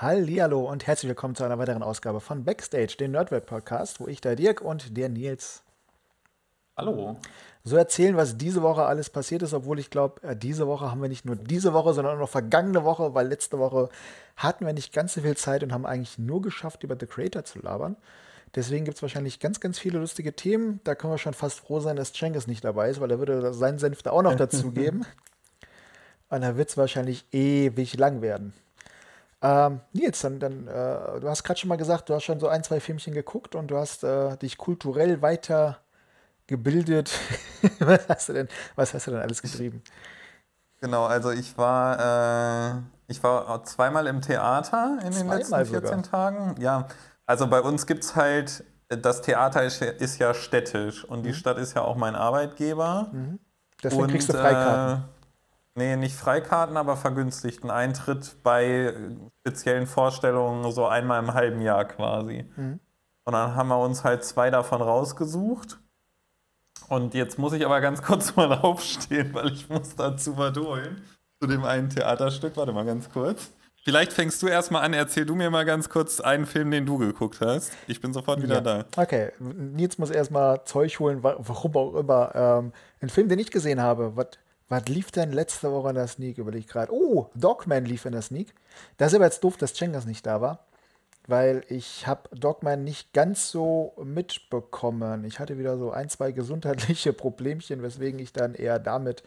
Hallihallo und herzlich willkommen zu einer weiteren Ausgabe von Backstage, dem Nerdwelt Podcast, wo ich, der Dirk und der Nils Hallo. so erzählen, was diese Woche alles passiert ist, obwohl ich glaube, äh, diese Woche haben wir nicht nur diese Woche, sondern auch noch vergangene Woche, weil letzte Woche hatten wir nicht ganz so viel Zeit und haben eigentlich nur geschafft, über The Creator zu labern. Deswegen gibt es wahrscheinlich ganz, ganz viele lustige Themen. Da können wir schon fast froh sein, dass Cengiz nicht dabei ist, weil er würde seinen Senf da auch noch dazu geben. Und da wird es wahrscheinlich ewig lang werden. Ähm, Nils, dann, dann äh, du hast gerade schon mal gesagt, du hast schon so ein, zwei Filmchen geguckt und du hast äh, dich kulturell weiter gebildet. was hast du denn, was hast du denn alles getrieben? Genau, also ich war, äh, ich war zweimal im Theater in den Zweimal letzten 14 sogar. Tagen. Ja, also bei uns gibt es halt, das Theater ist, ja- ist ja städtisch und die Stadt ist ja auch mein Arbeitgeber. Mhm. Deswegen und, kriegst du Freikarten. Nee, nicht Freikarten, aber vergünstigten Eintritt bei äh, speziellen Vorstellungen so einmal im halben Jahr quasi. Mhm. Und dann haben wir uns halt zwei davon rausgesucht. Und jetzt muss ich aber ganz kurz mal aufstehen, weil ich muss dazu was holen. Zu dem einen Theaterstück. Warte mal ganz kurz. Vielleicht fängst du erstmal an, erzähl du mir mal ganz kurz einen Film, den du geguckt hast. Ich bin sofort wieder Ja. da. Okay, Nils muss erstmal Zeug holen, wa- warum auch immer. Ähm, ein Film, den ich gesehen habe, was was lief denn letzte Woche in der Sneak? Überleg gerade. Oh, Dogman lief in der Sneak. Das ist aber jetzt doof, dass Cengas nicht da war, weil ich habe Dogman nicht ganz so mitbekommen. Ich hatte wieder so ein, zwei gesundheitliche Problemchen, weswegen ich dann eher damit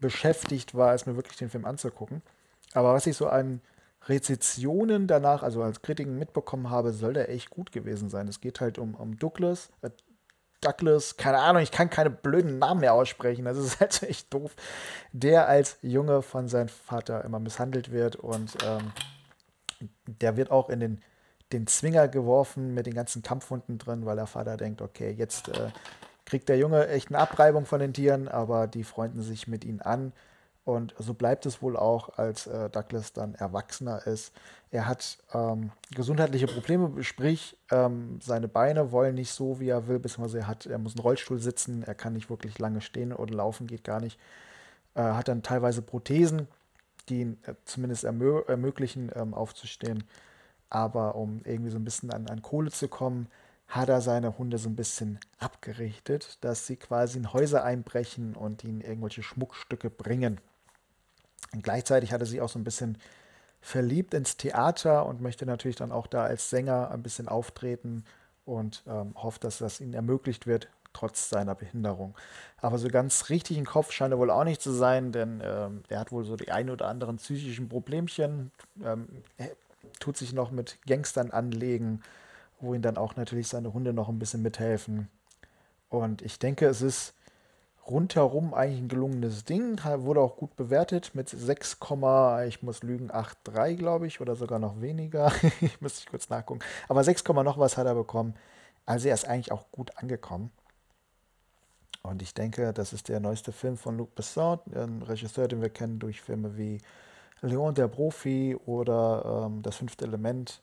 beschäftigt war, als mir wirklich den Film anzugucken. Aber was ich so an Rezensionen danach, also als Kritiken mitbekommen habe, soll der echt gut gewesen sein. Es geht halt um, um Douglas, äh, Douglas, keine Ahnung, ich kann keine blöden Namen mehr aussprechen, das ist halt echt doof, der als Junge von seinem Vater immer misshandelt wird und ähm, der wird auch in den, den Zwinger geworfen mit den ganzen Kampfhunden drin, weil der Vater denkt, okay, jetzt äh, kriegt der Junge echt eine Abreibung von den Tieren, aber die freunden sich mit ihm an. Und so bleibt es wohl auch, als äh, Douglas dann erwachsener ist. Er hat ähm, gesundheitliche Probleme, sprich, ähm, seine Beine wollen nicht so, wie er will, beziehungsweise er, hat, er muss im Rollstuhl sitzen, er kann nicht wirklich lange stehen oder laufen, geht gar nicht. Äh, hat dann teilweise Prothesen, die ihn äh, zumindest ermö ermöglichen, ähm, aufzustehen. Aber um irgendwie so ein bisschen an, an Kohle zu kommen, hat er seine Hunde so ein bisschen abgerichtet, dass sie quasi in Häuser einbrechen und ihnen irgendwelche Schmuckstücke bringen. Und gleichzeitig hat er sich auch so ein bisschen verliebt ins Theater und möchte natürlich dann auch da als Sänger ein bisschen auftreten und ähm, hofft, dass das ihm ermöglicht wird, trotz seiner Behinderung. Aber so ganz richtig im Kopf scheint er wohl auch nicht zu sein, denn ähm, er hat wohl so die ein oder anderen psychischen Problemchen, ähm, er tut sich noch mit Gangstern anlegen, wo ihm dann auch natürlich seine Hunde noch ein bisschen mithelfen. Und ich denke, es ist rundherum eigentlich ein gelungenes Ding. Wurde auch gut bewertet mit 6, ich muss lügen, 8,3 glaube ich oder sogar noch weniger. ich müsste kurz nachgucken. Aber 6, noch was hat er bekommen. Also er ist eigentlich auch gut angekommen. Und ich denke, das ist der neueste Film von Luc Besson, ein Regisseur, den wir kennen durch Filme wie Leon der Profi oder ähm, Das fünfte Element.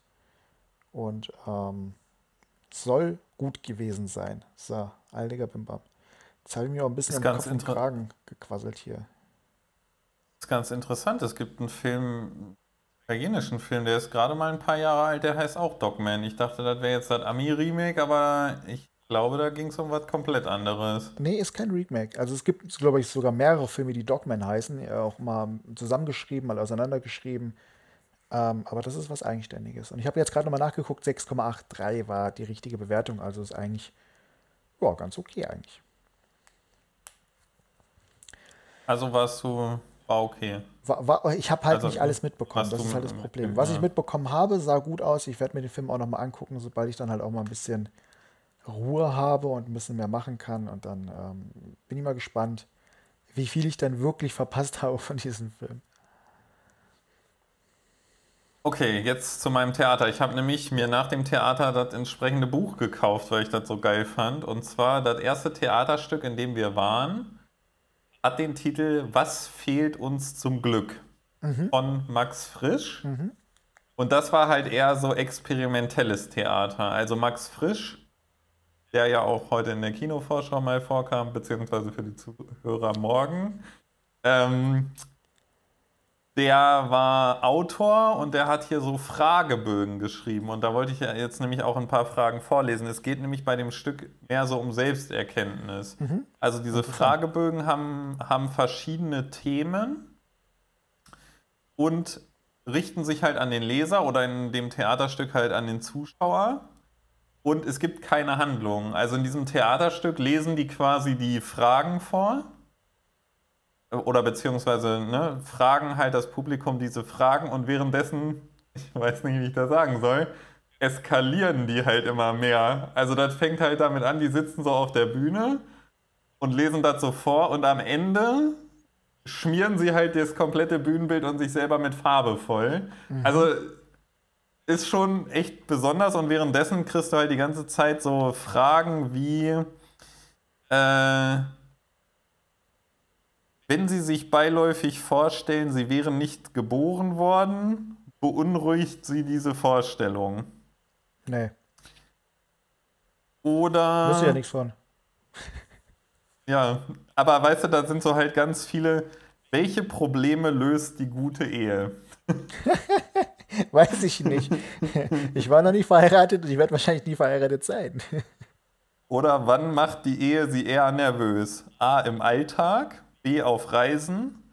Und ähm, soll gut gewesen sein. So, alliger Bimbam. Jetzt habe ich mir auch ein bisschen am ganz Kopf und Kragen gequasselt hier. Das ist ganz interessant. Es gibt einen Film, einen italienischen Film, der ist gerade mal ein paar Jahre alt, der heißt auch Dogman. Ich dachte, das wäre jetzt das Ami-Remake, aber ich glaube, da ging es um was komplett anderes. Nee, ist kein Remake. Also es gibt, glaube ich, sogar mehrere Filme, die Dogman heißen, auch mal zusammengeschrieben, mal auseinandergeschrieben. Ähm, aber das ist was Eigenständiges. Und ich habe jetzt gerade nochmal nachgeguckt, 6,83 war die richtige Bewertung. Also ist eigentlich, ja, ganz okay eigentlich. Also warst du, war okay. War, war, ich habe halt Also, nicht alles mitbekommen. Das ist halt das Problem. Was ich mitbekommen habe, sah gut aus. Ich werde mir den Film auch nochmal angucken, sobald ich dann halt auch mal ein bisschen Ruhe habe und ein bisschen mehr machen kann. Und dann ähm, bin ich mal gespannt, wie viel ich dann wirklich verpasst habe von diesem Film. Okay, jetzt zu meinem Theater. Ich habe nämlich mir nach dem Theater das entsprechende Buch gekauft, weil ich das so geil fand. Und zwar das erste Theaterstück, in dem wir waren, hat den Titel Was fehlt uns zum Glück von Max Frisch. Und das war halt eher so experimentelles Theater. Also Max Frisch, der ja auch heute in der Kinovorschau mal vorkam, beziehungsweise für die Zuhörer morgen. Ähm, der war Autor und der hat hier so Fragebögen geschrieben. Und da wollte ich ja jetzt nämlich auch ein paar Fragen vorlesen. Es geht nämlich bei dem Stück mehr so um Selbsterkenntnis. Also diese Fragebögen haben, haben verschiedene Themen und richten sich halt an den Leser oder in dem Theaterstück halt an den Zuschauer. Und es gibt keine Handlung. Also in diesem Theaterstück lesen die quasi die Fragen vor. Oder beziehungsweise ne, fragen halt das Publikum diese Fragen und währenddessen, ich weiß nicht, wie ich das sagen soll, eskalieren die halt immer mehr. Also das fängt halt damit an, die sitzen so auf der Bühne und lesen das so vor und am Ende schmieren sie halt das komplette Bühnenbild und sich selber mit Farbe voll. Also ist schon echt besonders und währenddessen kriegst du halt die ganze Zeit so Fragen wie, äh, wenn Sie sich beiläufig vorstellen, Sie wären nicht geboren worden, beunruhigt Sie diese Vorstellung? Nee, Oder. wusste ja nichts von. Ja, aber weißt du, da sind so halt ganz viele. Welche Probleme löst die gute Ehe? Weiß ich nicht. Ich war noch nie verheiratet und ich werde wahrscheinlich nie verheiratet sein. Oder wann macht die Ehe sie eher nervös? A. Im Alltag, B. Auf Reisen,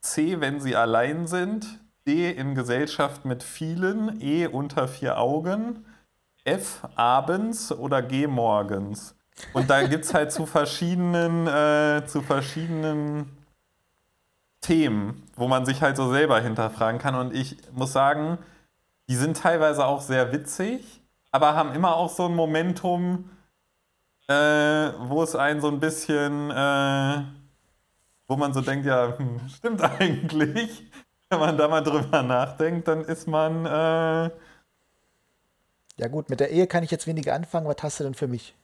C. Wenn sie allein sind, D. In Gesellschaft mit vielen, E. Unter vier Augen, F. Abends oder G. Morgens. Und da gibt es halt zu verschiedenen, äh, zu verschiedenen Themen, wo man sich halt so selber hinterfragen kann. Und ich muss sagen, die sind teilweise auch sehr witzig, aber haben immer auch so ein Momentum, äh, wo es einen so ein bisschen, äh, wo man so denkt, ja, hm, stimmt eigentlich. Wenn man da mal drüber nachdenkt, dann ist man, äh, Ja gut, mit der Ehe kann ich jetzt weniger anfangen. Was hast du denn für mich?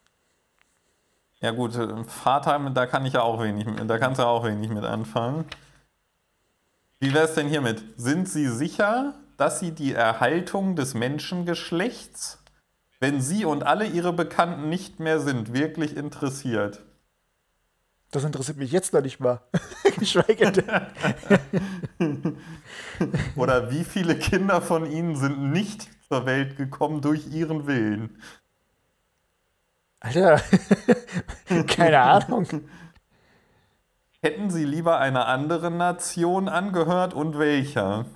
ja gut, äh, Vater, da kann ich ja auch wenig, da kannst du auch wenig mit anfangen. Wie wäre es denn hiermit? Sind Sie sicher, dass Sie die Erhaltung des Menschengeschlechts, wenn Sie und alle Ihre Bekannten nicht mehr sind, wirklich interessiert? Das interessiert mich jetzt noch nicht mal. Geschweige denn. Oder wie viele Kinder von Ihnen sind nicht zur Welt gekommen durch Ihren Willen? Alter, keine Ahnung. Hätten Sie lieber einer anderen Nation angehört und welcher?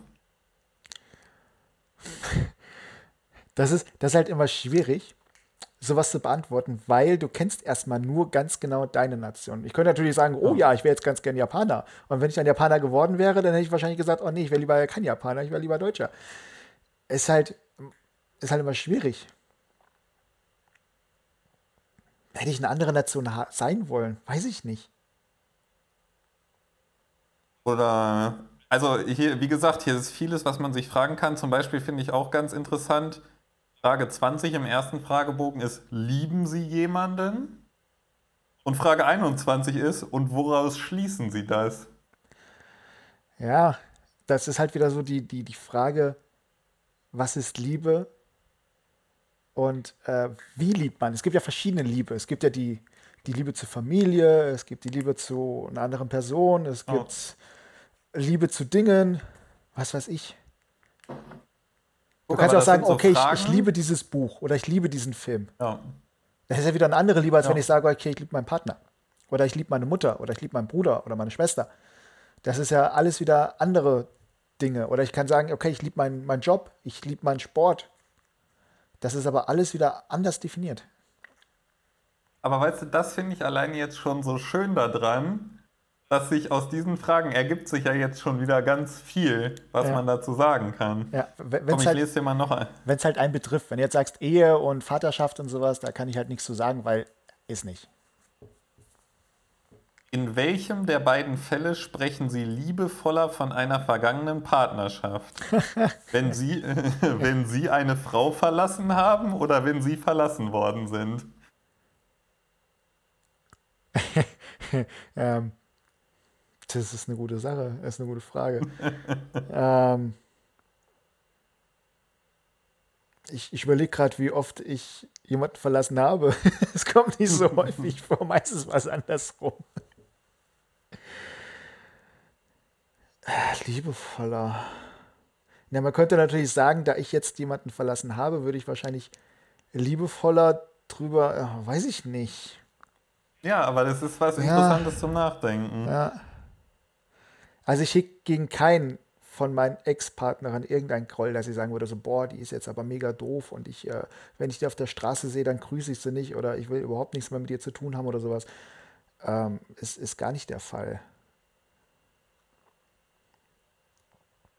Das ist, das ist halt immer schwierig, sowas zu beantworten, weil du kennst erstmal nur ganz genau deine Nation. Ich könnte natürlich sagen, oh ja, ich wäre jetzt ganz gern Japaner. Und wenn ich dann Japaner geworden wäre, dann hätte ich wahrscheinlich gesagt, oh nee, ich wäre lieber kein Japaner, ich wäre lieber Deutscher. Ist halt, ist halt immer schwierig. Hätte ich eine andere Nation sein wollen? Weiß ich nicht. Oder, also hier, wie gesagt, hier ist vieles, was man sich fragen kann. Zum Beispiel finde ich auch ganz interessant, Frage 20 im ersten Fragebogen ist, lieben Sie jemanden? Und Frage 21 ist, und woraus schließen Sie das? Ja, das ist halt wieder so die, die, die Frage, was ist Liebe und äh, wie liebt man? Es gibt ja verschiedene Liebe. Es gibt ja die, die Liebe zur Familie, es gibt die Liebe zu einer anderen Person, es Oh. gibt Liebe zu Dingen, was weiß ich. Du kannst auch sagen, so okay, ich, ich liebe dieses Buch oder ich liebe diesen Film. Ja. Das ist ja wieder eine andere Liebe, als Ja. wenn ich sage, okay, ich liebe meinen Partner. Oder ich liebe meine Mutter oder ich liebe meinen Bruder oder meine Schwester. Das ist ja alles wieder andere Dinge. Oder ich kann sagen, okay, ich liebe meinen meinen Job, ich liebe meinen Sport. Das ist aber alles wieder anders definiert. Aber weißt du, das finde ich alleine jetzt schon so schön daran, dass sich aus diesen Fragen ergibt sich ja jetzt schon wieder ganz viel, was Ja. man dazu sagen kann. Ja, wenn Komm, es ich halt, lese dir mal noch ein. wenn's halt einen betrifft. Wenn du jetzt sagst Ehe und Vaterschaft und sowas, da kann ich halt nichts zu sagen, weil ist nicht. In welchem der beiden Fälle sprechen Sie liebevoller von einer vergangenen Partnerschaft? wenn, Sie, wenn Sie eine Frau verlassen haben oder wenn Sie verlassen worden sind? Ähm, das ist eine gute Sache, das ist eine gute Frage. ähm, ich ich überlege gerade, wie oft ich jemanden verlassen habe. Es kommt nicht so häufig vor, meistens was andersrum. Liebevoller. Ja, man könnte natürlich sagen, da ich jetzt jemanden verlassen habe, würde ich wahrscheinlich liebevoller drüber, äh, weiß ich nicht. Ja, aber das ist was Interessantes ja. zum Nachdenken. Ja. Also ich schicke gegen keinen von meinen Ex-Partnern irgendeinen Groll, dass ich sagen würde, so, boah, die ist jetzt aber mega doof und ich, äh, wenn ich die auf der Straße sehe, dann grüße ich sie nicht oder ich will überhaupt nichts mehr mit ihr zu tun haben oder sowas. Ähm, ist, ist gar nicht der Fall.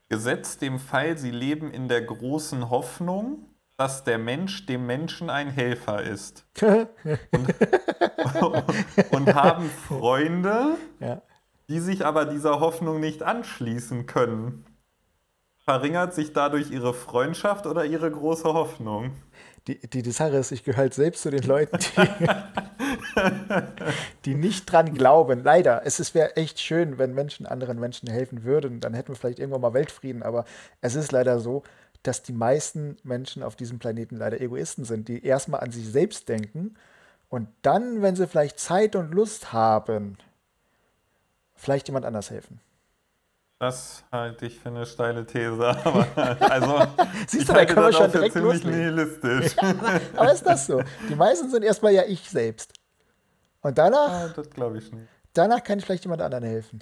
Gesetzt dem Fall, sie leben in der großen Hoffnung, dass der Mensch dem Menschen ein Helfer ist. und, und, haben Freunde, ja. Die sich aber dieser Hoffnung nicht anschließen können. Verringert sich dadurch ihre Freundschaft oder ihre große Hoffnung? Die, die, die Sache ist, ich gehöre halt selbst zu den Leuten, die, die nicht dran glauben. Leider. Es wäre echt schön, wenn Menschen anderen Menschen helfen würden. Dann hätten wir vielleicht irgendwann mal Weltfrieden. Aber es ist leider so, dass die meisten Menschen auf diesem Planeten leider Egoisten sind, die erstmal an sich selbst denken und dann, wenn sie vielleicht Zeit und Lust haben, vielleicht jemand anders helfen. Das halte ich für eine steile These, aber also Siehst du, da können wir schon direkt ziemlich nihilistisch. Ja, aber ist das so? Die meisten sind erstmal ja ich selbst. Und danach, ah, das glaube ich nicht. Danach kann ich vielleicht jemand anderen helfen.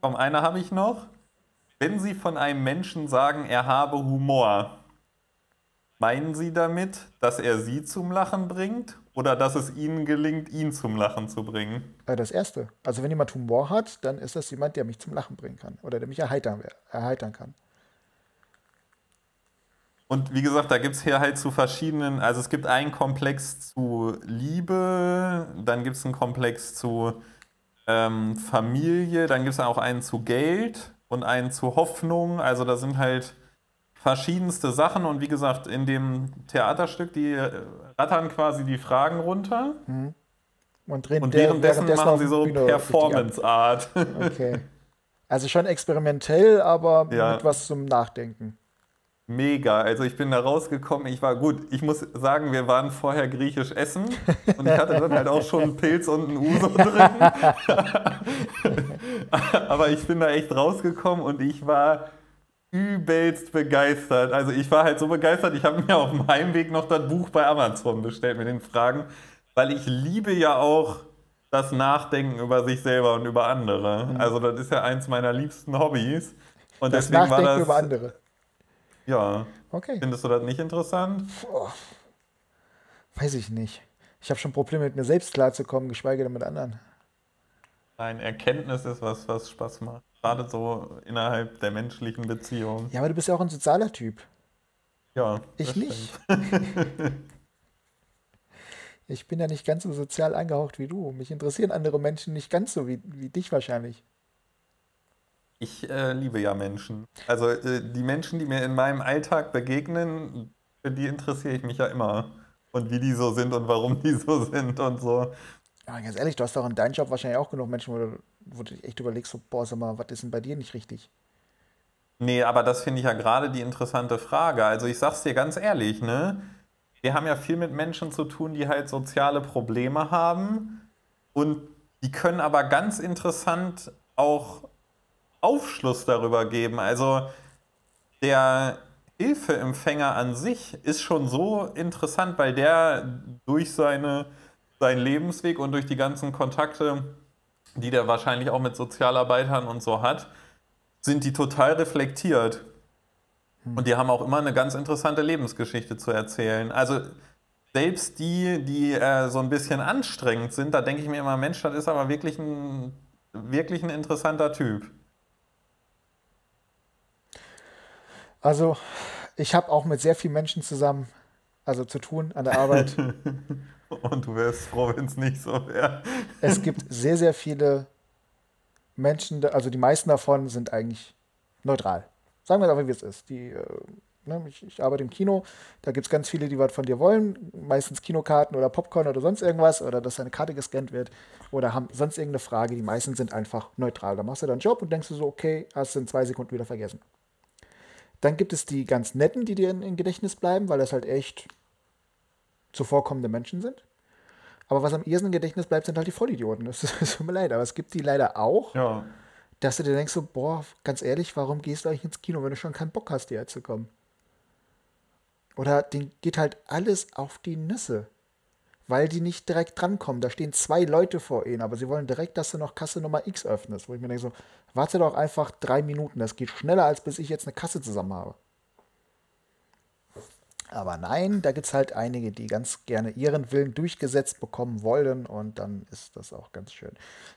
Komm, eine habe ich noch. Wenn Sie von einem Menschen sagen, er habe Humor, meinen Sie damit, dass er Sie zum Lachen bringt oder dass es Ihnen gelingt, ihn zum Lachen zu bringen? Äh, das Erste. Also wenn jemand Humor hat, dann ist das jemand, der mich zum Lachen bringen kann oder der mich erheitern, erheitern kann. Und wie gesagt, da gibt es hier halt zu verschiedenen, also es gibt einen Komplex zu Liebe, dann gibt es einen Komplex zu ähm, Familie, dann gibt es auch einen zu Geld und einen zu Hoffnung. Also da sind halt verschiedenste Sachen und wie gesagt, in dem Theaterstück, die äh, rattern quasi die Fragen runter. Mhm. Und, und währenddessen, währenddessen machen sie so Performance Art. Okay. Also schon experimentell, aber ja. mit was zum Nachdenken. Mega. Also ich bin da rausgekommen. Ich war gut. Ich muss sagen, wir waren vorher griechisch essen und ich hatte dann halt auch schon einen Pilz und einen Uso drin. Aber ich bin da echt rausgekommen und ich war übelst begeistert. Also ich war halt so begeistert, ich habe mir auf dem Heimweg noch das Buch bei Amazon bestellt mit den Fragen, weil ich liebe ja auch das Nachdenken über sich selber und über andere. Mhm. Also das ist ja eins meiner liebsten Hobbys. Und das deswegen Nachdenken war das, über andere. Ja. Okay. Findest du das nicht interessant? Boah. Weiß ich nicht. Ich habe schon Probleme mit mir selbst klarzukommen, geschweige denn mit anderen. Nein, Erkenntnis ist was, was Spaß macht. Gerade so innerhalb der menschlichen Beziehung. Ja, aber du bist ja auch ein sozialer Typ. Ja. Ich nicht. ich bin ja nicht ganz so sozial angehaucht wie du. Mich interessieren andere Menschen nicht ganz so wie, wie dich wahrscheinlich. Ich äh, liebe ja Menschen. Also äh, die Menschen, die mir in meinem Alltag begegnen, für die interessiere ich mich ja immer. Und wie die so sind und warum die so sind und so. Ja, ganz ehrlich, du hast doch in deinem Job wahrscheinlich auch genug Menschen, wo du, wo du echt überlegst, so, boah, sag mal, was ist denn bei dir nicht richtig? Nee, aber das finde ich ja gerade die interessante Frage. Also ich sag's dir ganz ehrlich, ne? Wir haben ja viel mit Menschen zu tun, die halt soziale Probleme haben und die können aber ganz interessant auch Aufschluss darüber geben. Also der Hilfeempfänger an sich ist schon so interessant, weil der durch seine, seinen Lebensweg und durch die ganzen Kontakte, die der wahrscheinlich auch mit Sozialarbeitern und so hat, sind die total reflektiert. Hm. Und die haben auch immer eine ganz interessante Lebensgeschichte zu erzählen. Also selbst die, die äh, so ein bisschen anstrengend sind, da denke ich mir immer, Mensch, das ist aber wirklich ein, wirklich ein interessanter Typ. Also, ich habe auch mit sehr vielen Menschen zusammen, also zu tun an der Arbeit. Und du wärst froh, wenn es nicht so wäre. es gibt sehr, sehr viele Menschen, also die meisten davon sind eigentlich neutral. Sagen wir einfach, wie es ist. Die, äh, ne, ich, ich, arbeite im Kino, da gibt es ganz viele, die was von dir wollen. Meistens Kinokarten oder Popcorn oder sonst irgendwas. Oder dass deine Karte gescannt wird. Oder haben sonst irgendeine Frage. Die meisten sind einfach neutral. Da machst du deinen Job und denkst du so, okay, hast du in zwei Sekunden wieder vergessen. Dann gibt es die ganz netten, die dir in, in Gedächtnis bleiben, weil das halt echt zuvorkommende Menschen sind. Aber was am ehesten im Gedächtnis bleibt, sind halt die Vollidioten. Das tut mir leid, aber es gibt die leider auch. Ja. dass du dir denkst, so, boah, ganz ehrlich, warum gehst du eigentlich ins Kino, wenn du schon keinen Bock hast, hierher zu kommen? Oder denen geht halt alles auf die Nüsse, weil die nicht direkt drankommen. Da stehen zwei Leute vor ihnen, aber sie wollen direkt, dass du noch Kasse Nummer X öffnest. Wo ich mir denke, so, warte doch einfach drei Minuten, das geht schneller, als bis ich jetzt eine Kasse zusammen habe. Aber nein, da gibt es halt einige, die ganz gerne ihren Willen durchgesetzt bekommen wollen und dann ist das auch ganz schön.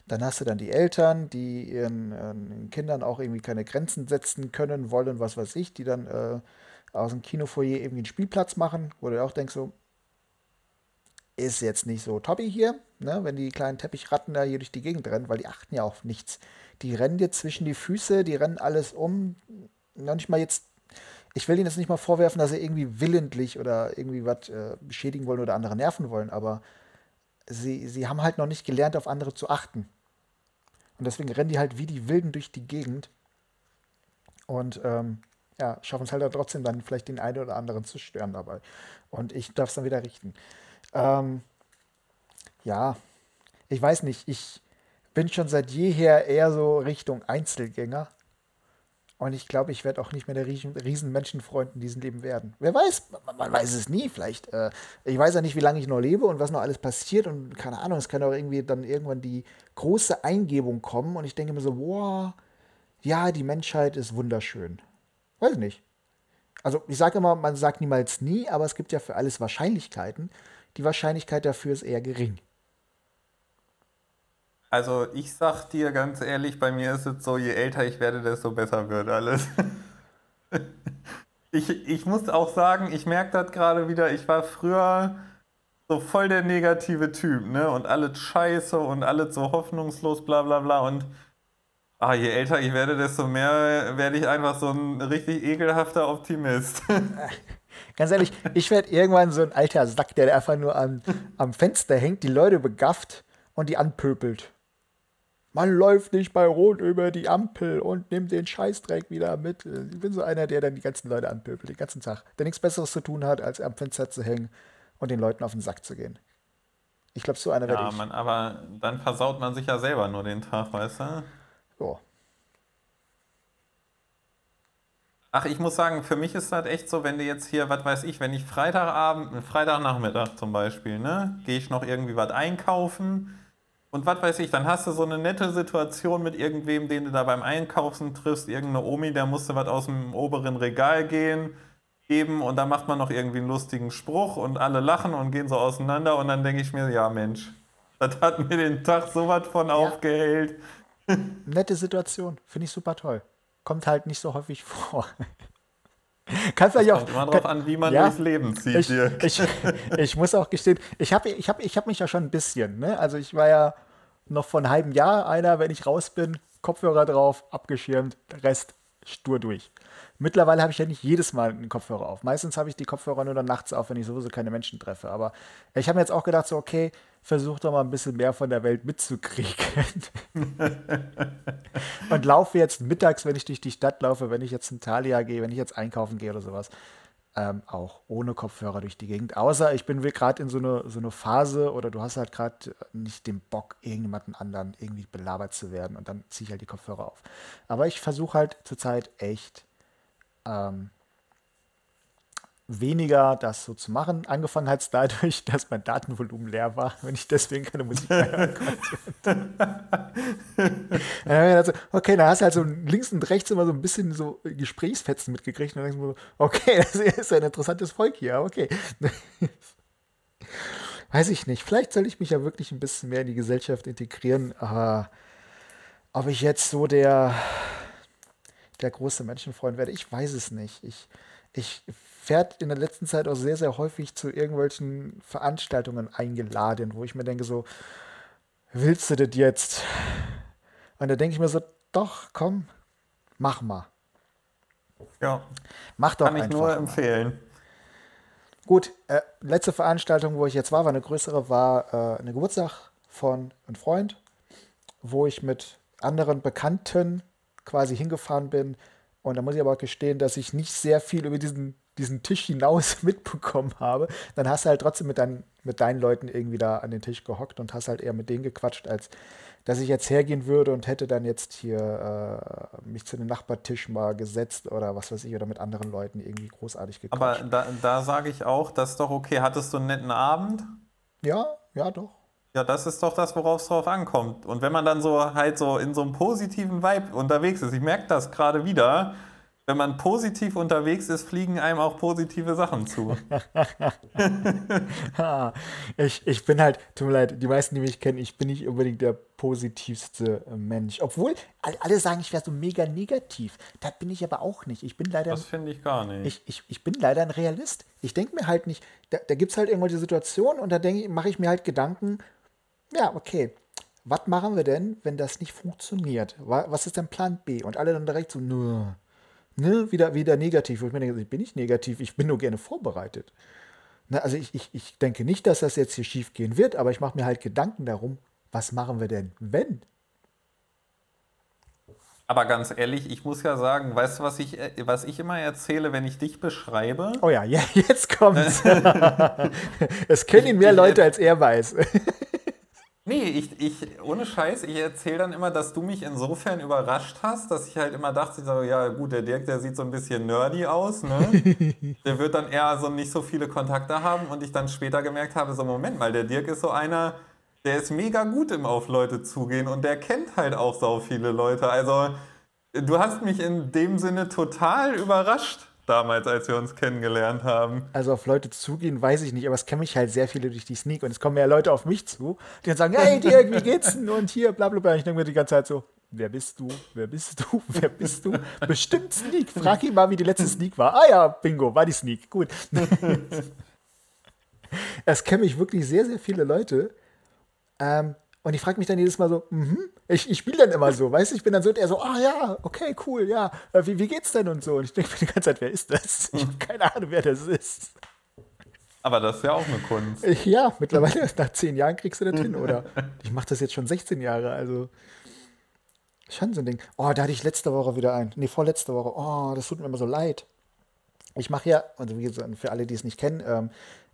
Dann hast du dann die Eltern, die ihren, ihren Kindern auch irgendwie keine Grenzen setzen können, wollen, was weiß ich, die dann äh, aus dem Kinofoyer irgendwie einen Spielplatz machen, wo du auch denkst, so, ist jetzt nicht so toppi hier, ne, wenn die kleinen Teppichratten da hier durch die Gegend rennen, weil die achten ja auf nichts. Die rennen dir zwischen die Füße, die rennen alles um. Noch nicht mal jetzt ich will ihnen jetzt nicht mal vorwerfen, dass sie irgendwie willentlich oder irgendwie was äh, beschädigen wollen oder andere nerven wollen, aber sie, sie haben halt noch nicht gelernt, auf andere zu achten. Und deswegen rennen die halt wie die Wilden durch die Gegend und ähm, ja, schaffen es halt trotzdem dann vielleicht den einen oder anderen zu stören dabei. Und ich darf es dann wieder richten. Ähm, ja, ich weiß nicht, ich bin schon seit jeher eher so Richtung Einzelgänger. Und ich glaube, ich werde auch nicht mehr der riesen, riesen Menschenfreund in diesem Leben werden. Wer weiß, man, man weiß es nie. Vielleicht, äh, ich weiß ja nicht, wie lange ich noch lebe und was noch alles passiert. Und keine Ahnung, es kann auch irgendwie dann irgendwann die große Eingebung kommen. Und ich denke mir so, boah, ja, die Menschheit ist wunderschön. Weiß nicht. Also ich sage immer, man sagt niemals nie, aber es gibt ja für alles Wahrscheinlichkeiten. Die Wahrscheinlichkeit dafür ist eher gering. Also ich sag dir ganz ehrlich, bei mir ist es so, je älter ich werde, desto besser wird alles. ich, ich muss auch sagen, ich merke das gerade wieder, ich war früher so voll der negative Typ, ne? Und alles scheiße und alles so hoffnungslos, bla bla bla. Und ah, je älter ich werde, desto mehr werde ich einfach so ein richtig ekelhafter Optimist. Ganz ehrlich, ich werde irgendwann so ein alter Sack, der einfach nur am, am Fenster hängt, die Leute begafft und die anpöbelt. Man läuft nicht bei Rot über die Ampel und nimmt den Scheißdreck wieder mit. Ich bin so einer, der dann die ganzen Leute anpöbelt, den ganzen Tag. Der nichts Besseres zu tun hat, als am Fenster zu hängen und den Leuten auf den Sack zu gehen. Ich glaube, so einer ja, werde ich. Man, aber dann versaut man sich ja selber nur den Tag, weißt du? Ja. Ach, ich muss sagen, für mich ist das echt so, wenn du jetzt hier, was weiß ich, wenn ich Freitagabend, Freitagnachmittag zum Beispiel, ne, gehe ich noch irgendwie was einkaufen und was weiß ich, dann hast du so eine nette Situation mit irgendwem, den du da beim Einkaufen triffst, irgendeine Omi, der musste was aus dem oberen Regal gehen, geben und dann macht man noch irgendwie einen lustigen Spruch und alle lachen und gehen so auseinander und dann denke ich mir, ja Mensch, das hat mir den Tag so was von ja. aufgehellt. Nette Situation, finde ich super toll. Kommt halt nicht so häufig vor. Kannst du auch. Kommt immer drauf an, wie man ja, durchs Leben zieht. Ich, ich, ich, muss auch gestehen, ich habe ich hab, ich hab mich ja schon ein bisschen, ne? Also ich war ja noch vor einem halben Jahr einer, wenn ich raus bin, Kopfhörer drauf, abgeschirmt, Rest stur durch. Mittlerweile habe ich ja nicht jedes Mal einen Kopfhörer auf. Meistens habe ich die Kopfhörer nur dann nachts auf, wenn ich sowieso keine Menschen treffe. Aber ich habe mir jetzt auch gedacht, so, okay, versuch doch mal ein bisschen mehr von der Welt mitzukriegen. und laufe jetzt mittags, wenn ich durch die Stadt laufe, wenn ich jetzt in Thalia gehe, wenn ich jetzt einkaufen gehe oder sowas, ähm, auch ohne Kopfhörer durch die Gegend. Außer ich bin gerade in so eine, so eine Phase oder du hast halt gerade nicht den Bock, irgendjemanden anderen irgendwie belabert zu werden und dann ziehe ich halt die Kopfhörer auf. Aber ich versuche halt zurzeit echt ähm, weniger das so zu machen. Angefangen hat es dadurch, dass mein Datenvolumen leer war, wenn ich deswegen keine Musik mehr hören konnte. also, okay, da hast du halt so links und rechts immer so ein bisschen so Gesprächsfetzen mitgekriegt und dann denkst du so, okay, das ist ein interessantes Volk hier, okay. Weiß ich nicht. Vielleicht soll ich mich ja wirklich ein bisschen mehr in die Gesellschaft integrieren, aber ob ich jetzt so der der große Menschenfreund werde. Ich weiß es nicht. Ich, ich werde in der letzten Zeit auch sehr, sehr häufig zu irgendwelchen Veranstaltungen eingeladen, wo ich mir denke, so, willst du das jetzt? Und da denke ich mir so, doch, komm, mach mal. Ja. Mach doch Kann ich nur empfehlen. Mal. Gut, äh, letzte Veranstaltung, wo ich jetzt war, war eine größere, war äh, eine Geburtstag von einem Freund, wo ich mit anderen Bekannten quasi hingefahren bin. Und da muss ich aber auch gestehen, dass ich nicht sehr viel über diesen diesen Tisch hinaus mitbekommen habe, dann hast du halt trotzdem mit, dein, mit deinen Leuten irgendwie da an den Tisch gehockt und hast halt eher mit denen gequatscht, als dass ich jetzt hergehen würde und hätte dann jetzt hier äh, mich zu dem Nachbartisch mal gesetzt oder was weiß ich, oder mit anderen Leuten irgendwie großartig gequatscht. Aber da, da sage ich auch, das ist doch okay. Hattest du einen netten Abend? Ja, ja, doch. Ja, das ist doch das, worauf es drauf ankommt. Und wenn man dann so halt so in so einem positiven Vibe unterwegs ist, ich merke das gerade wieder, wenn man positiv unterwegs ist, fliegen einem auch positive Sachen zu. ich, ich bin halt, tut mir leid, die meisten, die mich kennen, ich bin nicht unbedingt der positivste Mensch. Obwohl alle sagen, ich wäre so mega negativ. Das bin ich aber auch nicht. Ich bin leider. Das finde ich gar nicht. Ich, ich, ich bin leider ein Realist. Ich denke mir halt nicht, da, da gibt es halt irgendwelche Situationen und da mache ich mir halt Gedanken, ja, okay. Was machen wir denn, wenn das nicht funktioniert? Was ist denn Plan B? Und alle dann direkt so, nur ne, wieder, wieder negativ. Wo ich mir denke, ich bin nicht negativ, ich bin nur gerne vorbereitet. Ne, also ich, ich, ich denke nicht, dass das jetzt hier schief gehen wird, aber ich mache mir halt Gedanken darum, was machen wir denn, wenn? Aber ganz ehrlich, ich muss ja sagen, weißt du, was ich, äh, was ich immer erzähle, wenn ich dich beschreibe? Oh ja, ja jetzt kommt's. es kennen ihn mehr Leute, als er weiß. Nee, ich, ich, ohne Scheiß, ich erzähle dann immer, dass du mich insofern überrascht hast, dass ich halt immer dachte, so, ja gut, der Dirk, der sieht so ein bisschen nerdy aus, ne? der wird dann eher so nicht so viele Kontakte haben und ich dann später gemerkt habe, so Moment mal, der Dirk ist so einer, der ist mega gut im auf Leute zugehen und der kennt halt auch so viele Leute. Also du hast mich in dem Sinne total überrascht damals, als wir uns kennengelernt haben. Also auf Leute zugehen, weiß ich nicht, aber es kennen mich halt sehr viele durch die Sneak und es kommen ja Leute auf mich zu, die dann sagen, hey Dirk, wie geht's denn? Und hier, bla bla bla. Ich denke mir die ganze Zeit so, wer bist du? Wer bist du? Wer bist du? Bestimmt Sneak. Frag ihn mal, wie die letzte Sneak war. Ah ja, bingo, war die Sneak. Gut. es kennen mich wirklich sehr, sehr viele Leute. Ähm, und ich frage mich dann jedes Mal so, mhm. ich, ich spiele dann immer so, weißt du, ich bin dann so, der so, ah ja, okay, cool, ja, äh, wie, wie geht's denn und so. Und ich denke mir die ganze Zeit, wer ist das? Ich habe keine Ahnung, wer das ist. Aber das ist ja auch eine Kunst. Ja, mittlerweile, nach zehn Jahren kriegst du das hin, oder? Ich mache das jetzt schon 16 Jahre, also schon so ein Ding. Oh, da hatte ich letzte Woche wieder ein. Nee, vorletzte Woche. Oh, das tut mir immer so leid. Ich mache ja, also wie gesagt, für alle, die es nicht kennen, ähm,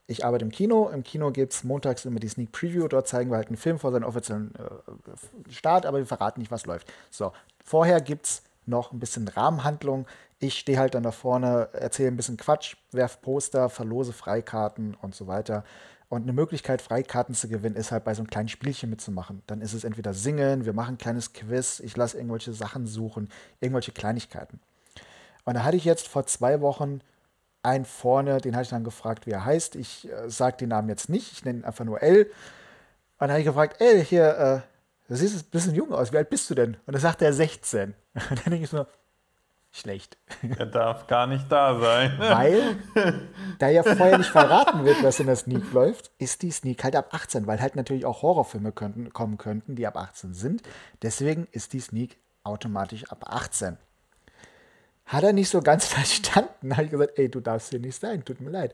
ich arbeite im Kino. Im Kino gibt es montags immer die Sneak Preview. Dort zeigen wir halt einen Film vor seinem offiziellen äh, Start, aber wir verraten nicht, was läuft. So, vorher gibt es noch ein bisschen Rahmenhandlung. Ich stehe halt dann da vorne, erzähle ein bisschen Quatsch, werfe Poster, verlose Freikarten und so weiter. Und eine Möglichkeit, Freikarten zu gewinnen, ist halt bei so einem kleinen Spielchen mitzumachen. Dann ist es entweder singen, wir machen ein kleines Quiz, ich lasse irgendwelche Sachen suchen, irgendwelche Kleinigkeiten. Und da hatte ich jetzt vor zwei Wochen einen vorne, den habe ich dann gefragt, wie er heißt. Ich äh, sage den Namen jetzt nicht, ich nenne ihn einfach nur L. Und dann habe ich gefragt, L, hier, äh, du siehst ein bisschen jung aus, wie alt bist du denn? Und dann sagt er 16. Und dann denke ich so, schlecht. Er darf gar nicht da sein. Weil, da ja vorher nicht verraten wird, was in der Sneak läuft, ist die Sneak halt ab 18, weil halt natürlich auch Horrorfilme könnten, kommen könnten, die ab 18 sind. Deswegen ist die Sneak automatisch ab 18 hat er nicht so ganz verstanden. Da habe ich gesagt, ey, du darfst hier nicht sein, tut mir leid.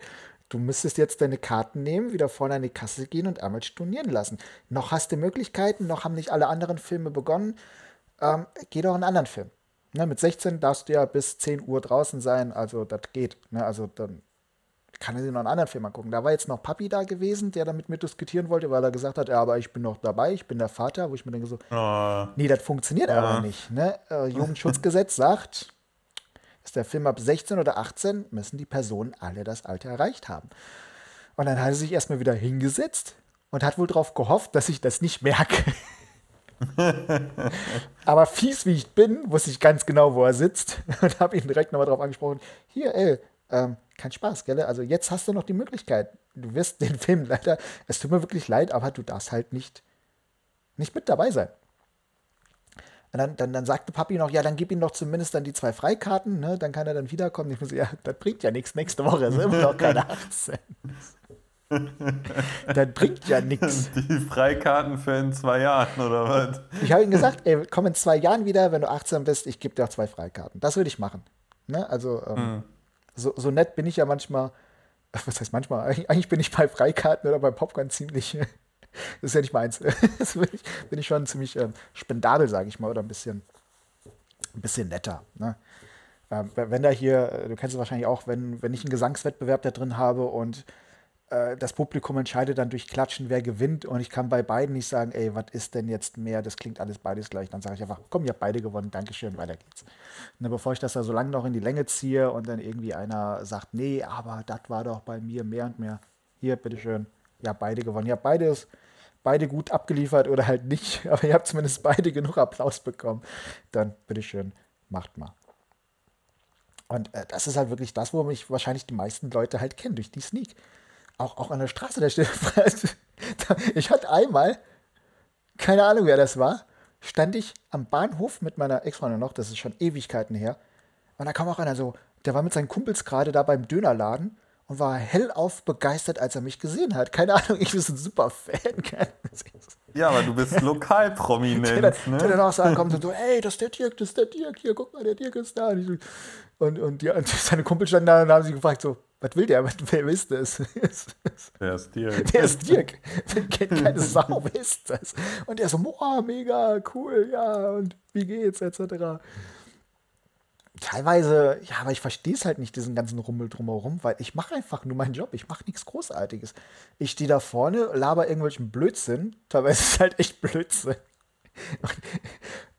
Du müsstest jetzt deine Karten nehmen, wieder vorne an die Kasse gehen und einmal stornieren lassen. Noch hast du Möglichkeiten, noch haben nicht alle anderen Filme begonnen. Ähm, geh doch in einen anderen Film. Ne, mit 16 darfst du ja bis 10 Uhr draußen sein, also das geht. Ne, also dann kann er sich noch einen anderen Film angucken. Da war jetzt noch Papi da gewesen, der damit mit diskutieren wollte, weil er gesagt hat, ja, aber ich bin noch dabei, ich bin der Vater, wo ich mir denke so, oh. nee, das funktioniert oh. aber nicht. Ne? Äh, Jugendschutzgesetz sagt, ist der Film ab 16 oder 18, müssen die Personen alle das Alter erreicht haben. Und dann hat er sich erstmal wieder hingesetzt und hat wohl darauf gehofft, dass ich das nicht merke. Aber fies wie ich bin, wusste ich ganz genau, wo er sitzt und habe ihn direkt nochmal darauf angesprochen. Hier, ey, ähm, kein Spaß, gell? Also jetzt hast du noch die Möglichkeit. Du wirst den Film leider, es tut mir wirklich leid, aber du darfst halt nicht, nicht mit dabei sein. Und dann, dann, dann sagte Papi noch, ja, dann gib ihm doch zumindest dann die zwei Freikarten, ne? dann kann er dann wiederkommen. Ich muss, ja, das bringt ja nichts nächste Woche, sind immer noch keine 18. das bringt ja nichts. Die Freikarten für in zwei Jahren, oder was? Ich habe ihm gesagt, ey, komm in zwei Jahren wieder, wenn du 18 bist, ich gebe dir auch zwei Freikarten. Das würde ich machen. Ne? Also, ähm, hm. so, so nett bin ich ja manchmal, was heißt manchmal, eigentlich bin ich bei Freikarten oder bei Popcorn ziemlich das ist ja nicht meins. Das bin ich, bin ich schon ziemlich ähm, spendabel, sage ich mal, oder ein bisschen, ein bisschen netter. Ne? Äh, wenn da hier, äh, du kennst es wahrscheinlich auch, wenn, wenn ich einen Gesangswettbewerb da drin habe und äh, das Publikum entscheidet dann durch Klatschen, wer gewinnt und ich kann bei beiden nicht sagen, ey, was ist denn jetzt mehr, das klingt alles beides gleich. Dann sage ich einfach, komm, ihr habt beide gewonnen, Dankeschön, weiter geht's. Ne, bevor ich das da so lange noch in die Länge ziehe und dann irgendwie einer sagt, nee, aber das war doch bei mir mehr und mehr. Hier, bitteschön, habt beide gewonnen. Ihr habt beides, beide gut abgeliefert oder halt nicht, aber ihr habt zumindest beide genug Applaus bekommen. Dann, bitteschön, macht mal. Und äh, das ist halt wirklich das, wo mich wahrscheinlich die meisten Leute halt kennen, durch die Sneak. Auch, auch an der Straße, der steht. ich hatte einmal, keine Ahnung, wer das war, stand ich am Bahnhof mit meiner Ex-Freundin noch, das ist schon Ewigkeiten her. Und da kam auch einer so, der war mit seinen Kumpels gerade da beim Dönerladen und war hellauf begeistert, als er mich gesehen hat. Keine Ahnung, ich bin so ein super Fan. Ja, aber du bist lokal prominent. der, ne? der dann auch sagen kommt und so, hey, das ist der Dirk, das ist der Dirk, hier, guck mal, der Dirk ist da. Und, und, die, und seine Kumpel standen da und haben sich gefragt so, was will der? Wer ist das? Der ist Dirk. Der ist Dirk. Kennt keine Sau, wer ist das? Und der so, boah, mega, cool, ja, und wie geht's, etc. Teilweise, ja, aber ich verstehe es halt nicht, diesen ganzen Rummel drumherum, weil ich mache einfach nur meinen Job. Ich mache nichts Großartiges. Ich stehe da vorne, laber irgendwelchen Blödsinn. Teilweise ist es halt echt Blödsinn.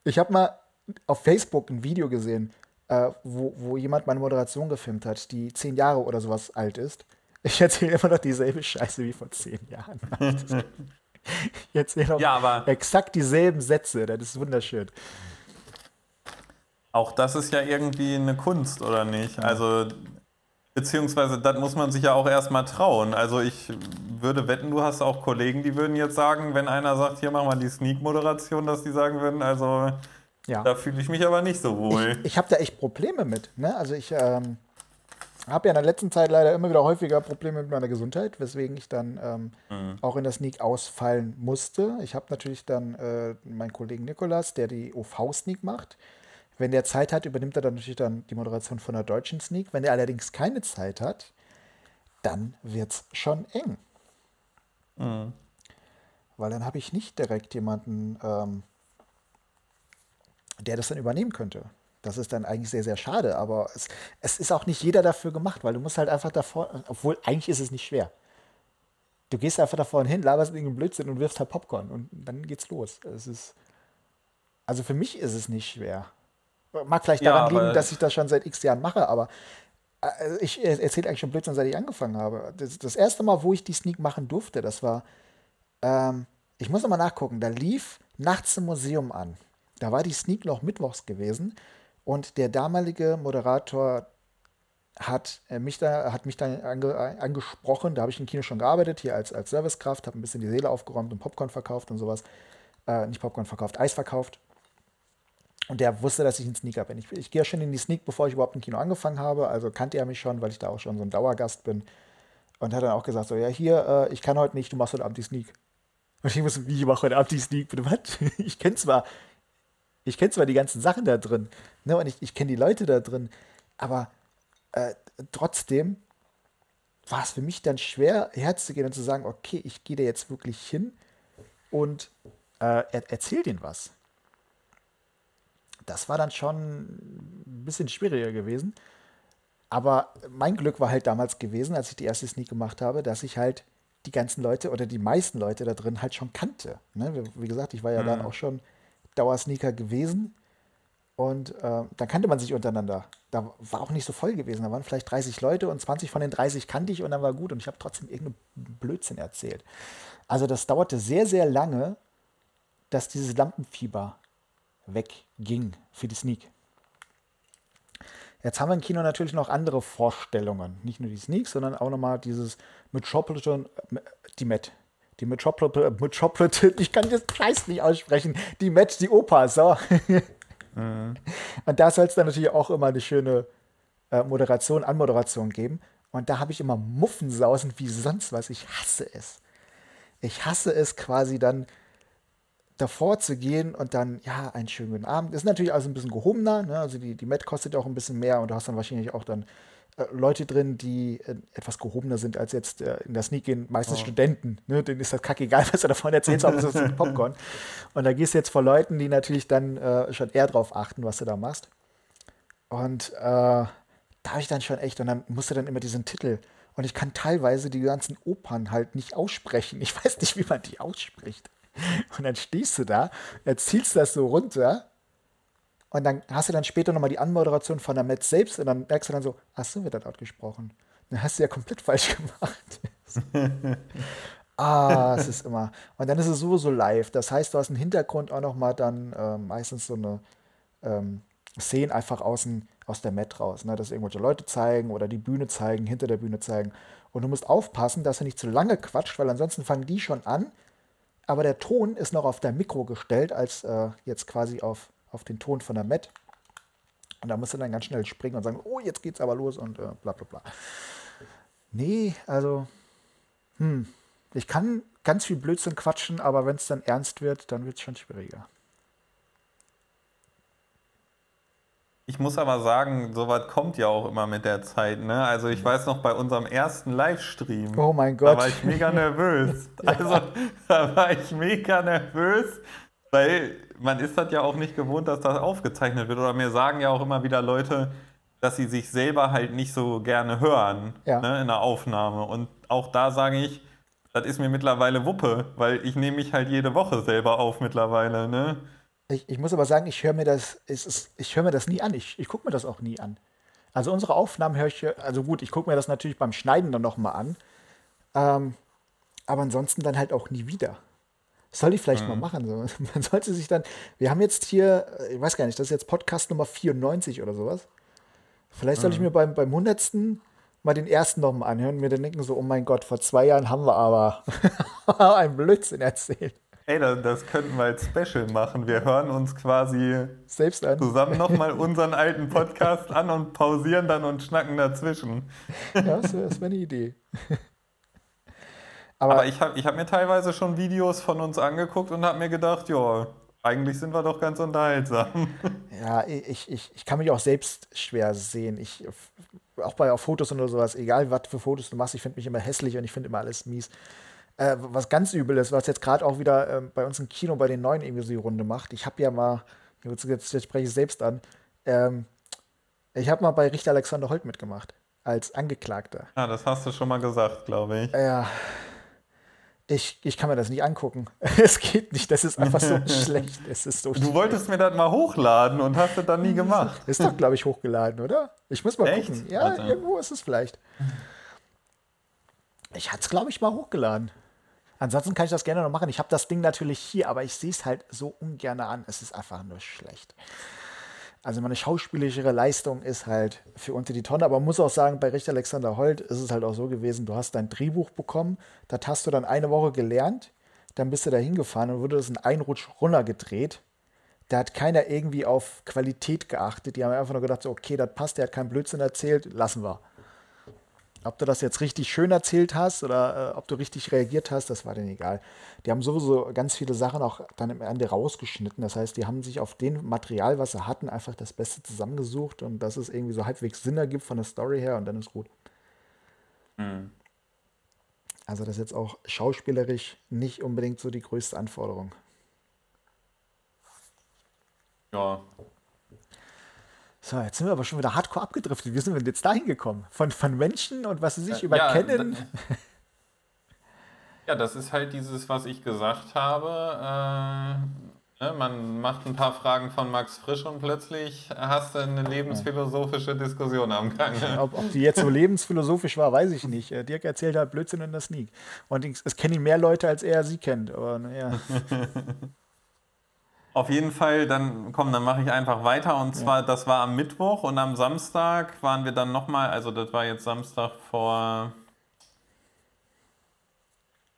Ich habe mal auf Facebook ein Video gesehen äh, wo, wo jemand meine Moderation gefilmt hat, die zehn Jahre oder sowas alt ist. Ich erzähle immer noch dieselbe Scheiße wie vor zehn Jahren. ich erzähle noch ja, exakt dieselben Sätze. Das ist wunderschön. Auch das ist ja irgendwie eine Kunst, oder nicht? Also, beziehungsweise, das muss man sich ja auch erstmal trauen. Also, ich würde wetten, du hast auch Kollegen, die würden jetzt sagen, wenn einer sagt, hier machen wir die Sneak-Moderation, dass die sagen würden, also ja. Da fühle ich mich aber nicht so wohl. Ich, ich habe da echt Probleme mit. Ne? Also ich ähm, habe ja in der letzten Zeit leider immer wieder häufiger Probleme mit meiner Gesundheit, weswegen ich dann ähm, mhm. auch in der Sneak ausfallen musste. Ich habe natürlich dann äh, meinen Kollegen Nikolas, der die OV-Sneak macht. Wenn der Zeit hat, übernimmt er dann natürlich dann die Moderation von der deutschen Sneak. Wenn er allerdings keine Zeit hat, dann wird es schon eng. Mhm. Weil dann habe ich nicht direkt jemanden, ähm, der das dann übernehmen könnte. Das ist dann eigentlich sehr, sehr schade, aber es, es ist auch nicht jeder dafür gemacht, weil du musst halt einfach davor, obwohl eigentlich ist es nicht schwer. Du gehst einfach da vorne hin, laberst irgendeinen Blödsinn und wirfst halt Popcorn und dann geht's los. Es ist, also für mich ist es nicht schwer. Mag vielleicht daran ja, liegen, dass ich das schon seit x Jahren mache, aber äh, ich erzähle eigentlich schon Blödsinn, seit ich angefangen habe. Das, das, erste Mal, wo ich die Sneak machen durfte, das war, ähm, ich muss nochmal nachgucken, da lief nachts im Museum an. Da war die Sneak noch mittwochs gewesen und der damalige Moderator hat äh, mich da hat mich dann ange, angesprochen. Da habe ich im Kino schon gearbeitet, hier als, als Servicekraft, habe ein bisschen die Seele aufgeräumt und Popcorn verkauft und sowas. Äh, nicht Popcorn verkauft, Eis verkauft. Und der wusste, dass ich ein Sneaker bin. Ich, ich gehe ja schon in die Sneak, bevor ich überhaupt im Kino angefangen habe. Also kannte er mich schon, weil ich da auch schon so ein Dauergast bin. Und hat dann auch gesagt: So, ja, hier, äh, ich kann heute nicht, du machst heute Abend die Sneak. Und ich muss, wie, ich mache heute Abend die Sneak? Was? Ich kenne zwar ich kenne zwar die ganzen Sachen da drin, ne, und ich, ich kenne die Leute da drin, aber äh, trotzdem war es für mich dann schwer, herzugehen und zu sagen, okay, ich gehe da jetzt wirklich hin und äh, er, erzähl denen was. Das war dann schon ein bisschen schwieriger gewesen. Aber mein Glück war halt damals gewesen, als ich die erste Sneak gemacht habe, dass ich halt die ganzen Leute oder die meisten Leute da drin halt schon kannte. Ne? Wie gesagt, ich war ja mhm. dann auch schon Dauersneaker gewesen. Und äh, dann kannte man sich untereinander. Da war auch nicht so voll gewesen. Da waren vielleicht 30 Leute und 20 von den 30 kannte ich und dann war gut. Und ich habe trotzdem irgendeinen Blödsinn erzählt. Also das dauerte sehr, sehr lange, dass dieses Lampenfieber wegging für die Sneak. Jetzt haben wir im Kino natürlich noch andere Vorstellungen. Nicht nur die Sneaks, sondern auch nochmal dieses Metropolitan, die Met, die Metropolitan, Metropolitan, ich kann das Scheiß nicht aussprechen. Die Met, die Oper, so. Mhm. Und da soll es dann natürlich auch immer eine schöne äh, Moderation, Anmoderation geben. Und da habe ich immer Muffensausen wie sonst was. Ich hasse es. Ich hasse es quasi dann davor zu gehen und dann, ja, einen schönen guten Abend. Ist natürlich also ein bisschen gehobener. Ne? Also die, die Met kostet auch ein bisschen mehr und du hast dann wahrscheinlich auch dann äh, Leute drin, die äh, etwas gehobener sind als jetzt äh, in der Sneak gehen, meistens oh. Studenten. Ne? Denen ist das kackegal, was du davon erzählst, aber das ist Popcorn. Und da gehst du jetzt vor Leuten, die natürlich dann äh, schon eher drauf achten, was du da machst. Und da habe ich dann schon echt, und dann musste dann immer diesen Titel. Und ich kann teilweise die ganzen Opern halt nicht aussprechen. Ich weiß nicht, wie man die ausspricht. Und dann stehst du da, erzielst das so runter. Und dann hast du dann später nochmal die Anmoderation von der Metz selbst und dann merkst du dann so, ach so wird das ausgesprochen. Dann hast du ja komplett falsch gemacht. ah, es ist immer. Und dann ist es sowieso live. Das heißt, du hast im Hintergrund auch nochmal dann äh, meistens so eine ähm, Szene einfach außen aus der Met raus, ne? dass irgendwelche Leute zeigen oder die Bühne zeigen, hinter der Bühne zeigen. Und du musst aufpassen, dass du nicht zu lange quatscht, weil ansonsten fangen die schon an. Aber der Ton ist noch auf dein Mikro gestellt, als äh, jetzt quasi auf, auf den Ton von der Met. Und da musst du dann ganz schnell springen und sagen, oh, jetzt geht's aber los und äh, bla bla bla. Nee, also, hm, ich kann ganz viel Blödsinn quatschen, aber wenn es dann ernst wird, dann wird es schon schwieriger. Ich muss aber sagen, sowas kommt ja auch immer mit der Zeit. Ne? Also ich weiß noch bei unserem ersten Livestream. Oh mein Gott. Da war ich mega nervös. ja. Also da war ich mega nervös, weil man ist das ja auch nicht gewohnt, dass das aufgezeichnet wird. Oder mir sagen ja auch immer wieder Leute, dass sie sich selber halt nicht so gerne hören ja. ne, in der Aufnahme. Und auch da sage ich, das ist mir mittlerweile Wuppe, weil ich nehme mich halt jede Woche selber auf mittlerweile. Ne? Ich, ich muss aber sagen, ich höre mir das, ist, ich höre mir das nie an. Ich, ich gucke mir das auch nie an. Also unsere Aufnahmen höre ich, also gut, ich gucke mir das natürlich beim Schneiden dann nochmal an. Ähm, aber ansonsten dann halt auch nie wieder. Das soll ich vielleicht mhm. mal machen. So. Man sollte sich dann, wir haben jetzt hier, ich weiß gar nicht, das ist jetzt Podcast Nummer 94 oder sowas. Vielleicht soll mhm. ich mir beim, beim 100. mal den ersten nochmal anhören und mir dann denken so, oh mein Gott, vor zwei Jahren haben wir aber einen Blödsinn erzählt. Ey, das, das könnten wir als Special machen. Wir hören uns quasi Selbst an. zusammen nochmal unseren alten Podcast an und pausieren dann und schnacken dazwischen. Ja, das wäre wär eine Idee. Aber, Aber ich habe ich hab mir teilweise schon Videos von uns angeguckt und habe mir gedacht, ja, eigentlich sind wir doch ganz unterhaltsam. Ja, ich, ich, ich kann mich auch selbst schwer sehen. Ich, auch bei auf Fotos oder sowas, egal was für Fotos du machst, ich finde mich immer hässlich und ich finde immer alles mies. Äh, was ganz übel ist, was jetzt gerade auch wieder äh, bei uns im Kino bei den Neuen irgendwie so die Runde macht. Ich habe ja mal, jetzt, jetzt, spreche ich selbst an, ähm, ich habe mal bei Richter Alexander Holt mitgemacht, als Angeklagter. Ah, das hast du schon mal gesagt, glaube ich. Ja. Ich, ich kann mir das nicht angucken. Es geht nicht, das ist einfach so schlecht. Es ist so du schlecht. wolltest mir das mal hochladen und hast es dann nie gemacht. Ist doch, glaube ich, hochgeladen, oder? Ich muss mal Echt? gucken. Ja, Alter. irgendwo ist es vielleicht. Ich hatte es, glaube ich, mal hochgeladen. Ansonsten kann ich das gerne noch machen. Ich habe das Ding natürlich hier, aber ich sehe es halt so ungern an. Es ist einfach nur schlecht. Also meine schauspielerische Leistung ist halt für unter die Tonne, aber man muss auch sagen, bei Richter Alexander Holt ist es halt auch so gewesen, du hast dein Drehbuch bekommen, das hast du dann eine Woche gelernt, dann bist du da hingefahren und wurde das in einen Rutsch runtergedreht. Da hat keiner irgendwie auf Qualität geachtet. Die haben einfach nur gedacht, so, okay, das passt, der hat keinen Blödsinn erzählt, lassen wir. Ob du das jetzt richtig schön erzählt hast oder äh, ob du richtig reagiert hast, das war denen egal. Die haben sowieso ganz viele Sachen auch dann am Ende rausgeschnitten. Das heißt, die haben sich auf dem Material, was sie hatten, einfach das Beste zusammengesucht und dass es irgendwie so halbwegs Sinn ergibt von der Story her und dann ist gut. Mhm. Also das ist jetzt auch schauspielerisch nicht unbedingt so die größte Anforderung. Ja, so, jetzt sind wir aber schon wieder hardcore abgedriftet. Wie sind wir denn jetzt dahin gekommen? Von, von Menschen und was sie sich ja, überkennen? Ja, das ist halt dieses, was ich gesagt habe. Äh, ne, man macht ein paar Fragen von Max Frisch und plötzlich hast du eine lebensphilosophische Diskussion am Gange. Ob, ob die jetzt so lebensphilosophisch war, weiß ich nicht. Äh, Dirk erzählt halt Blödsinn in der Sneak. Und es kennen ihn mehr Leute, als er sie kennt. Aber naja. Auf jeden Fall, dann komm, dann mache ich einfach weiter. Und zwar, ja. das war am Mittwoch und am Samstag waren wir dann nochmal, also das war jetzt Samstag vor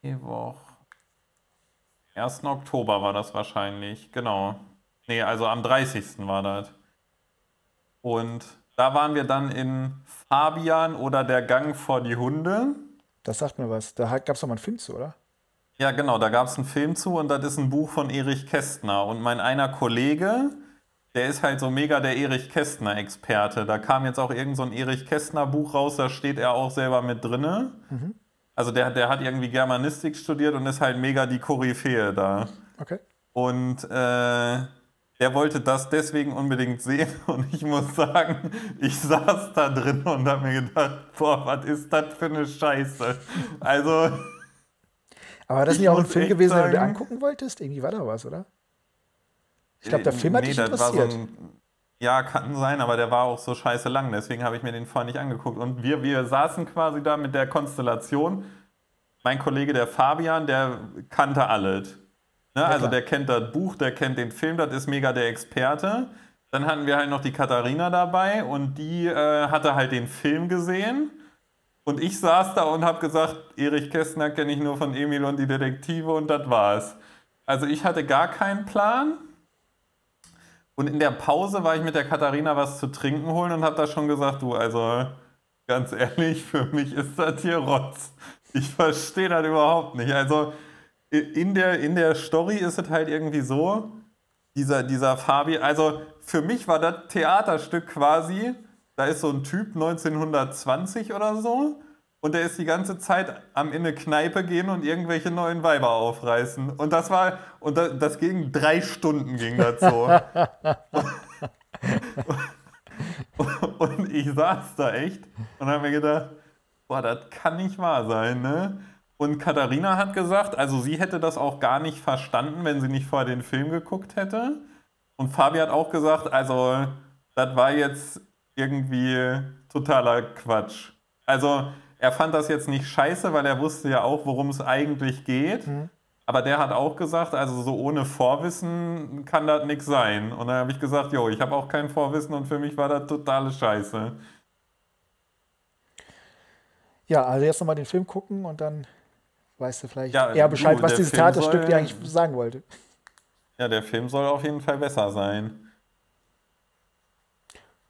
Woche. 1. Oktober war das wahrscheinlich, genau. Nee, also am 30. war das. Und da waren wir dann in Fabian oder der Gang vor die Hunde. Das sagt mir was. Da gab es doch mal einen Film zu, oder? Ja, genau, da gab es einen Film zu und das ist ein Buch von Erich Kästner. Und mein einer Kollege, der ist halt so mega der Erich Kästner-Experte. Da kam jetzt auch irgend so ein Erich Kästner-Buch raus, da steht er auch selber mit drinne. Mhm. Also der, der hat irgendwie Germanistik studiert und ist halt mega die Koryphäe da. Okay. Und äh, der wollte das deswegen unbedingt sehen und ich muss sagen, ich saß da drin und habe mir gedacht, boah, was ist das für eine Scheiße? Also. Aber das ist nicht auch ein Film gewesen, sagen, den du angucken wolltest? Irgendwie war da was, oder? Ich glaube, der Film hat nee, dich interessiert. So ein, ja, kann sein, aber der war auch so scheiße lang, deswegen habe ich mir den vorher nicht angeguckt. Und wir, wir saßen quasi da mit der Konstellation. Mein Kollege, der Fabian, der kannte alles. Ne? also der kennt das Buch, der kennt den Film, das ist mega der Experte. Dann hatten wir halt noch die Katharina dabei und die äh, hatte halt den Film gesehen. Und ich saß da und habe gesagt, Erich Kästner kenne ich nur von Emil und die Detektive und das war's. Also ich hatte gar keinen Plan. Und in der Pause war ich mit der Katharina was zu trinken holen und habe da schon gesagt, du, also ganz ehrlich, für mich ist das hier Rotz. Ich verstehe das überhaupt nicht. Also in der, in der Story ist es halt irgendwie so, dieser, dieser Fabi, also für mich war das Theaterstück quasi, da ist so ein Typ 1920 oder so und der ist die ganze Zeit am in eine Kneipe gehen und irgendwelche neuen Weiber aufreißen. Und das war, und das, das ging drei Stunden ging das so. und ich saß da echt und habe mir gedacht, boah, das kann nicht wahr sein, ne? Und Katharina hat gesagt, also sie hätte das auch gar nicht verstanden, wenn sie nicht vorher den Film geguckt hätte. Und Fabi hat auch gesagt, also das war jetzt irgendwie totaler Quatsch. Also er fand das jetzt nicht scheiße, weil er wusste ja auch, worum es eigentlich geht. Mhm. Aber der hat auch gesagt, also so ohne Vorwissen kann das nichts sein. Und dann habe ich gesagt, jo, ich habe auch kein Vorwissen und für mich war das totale Scheiße. Ja, also jetzt nochmal den Film gucken und dann weißt du vielleicht ja, eher Bescheid, du, was dieses Theaterstück dir eigentlich sagen wollte. Ja, der Film soll auf jeden Fall besser sein.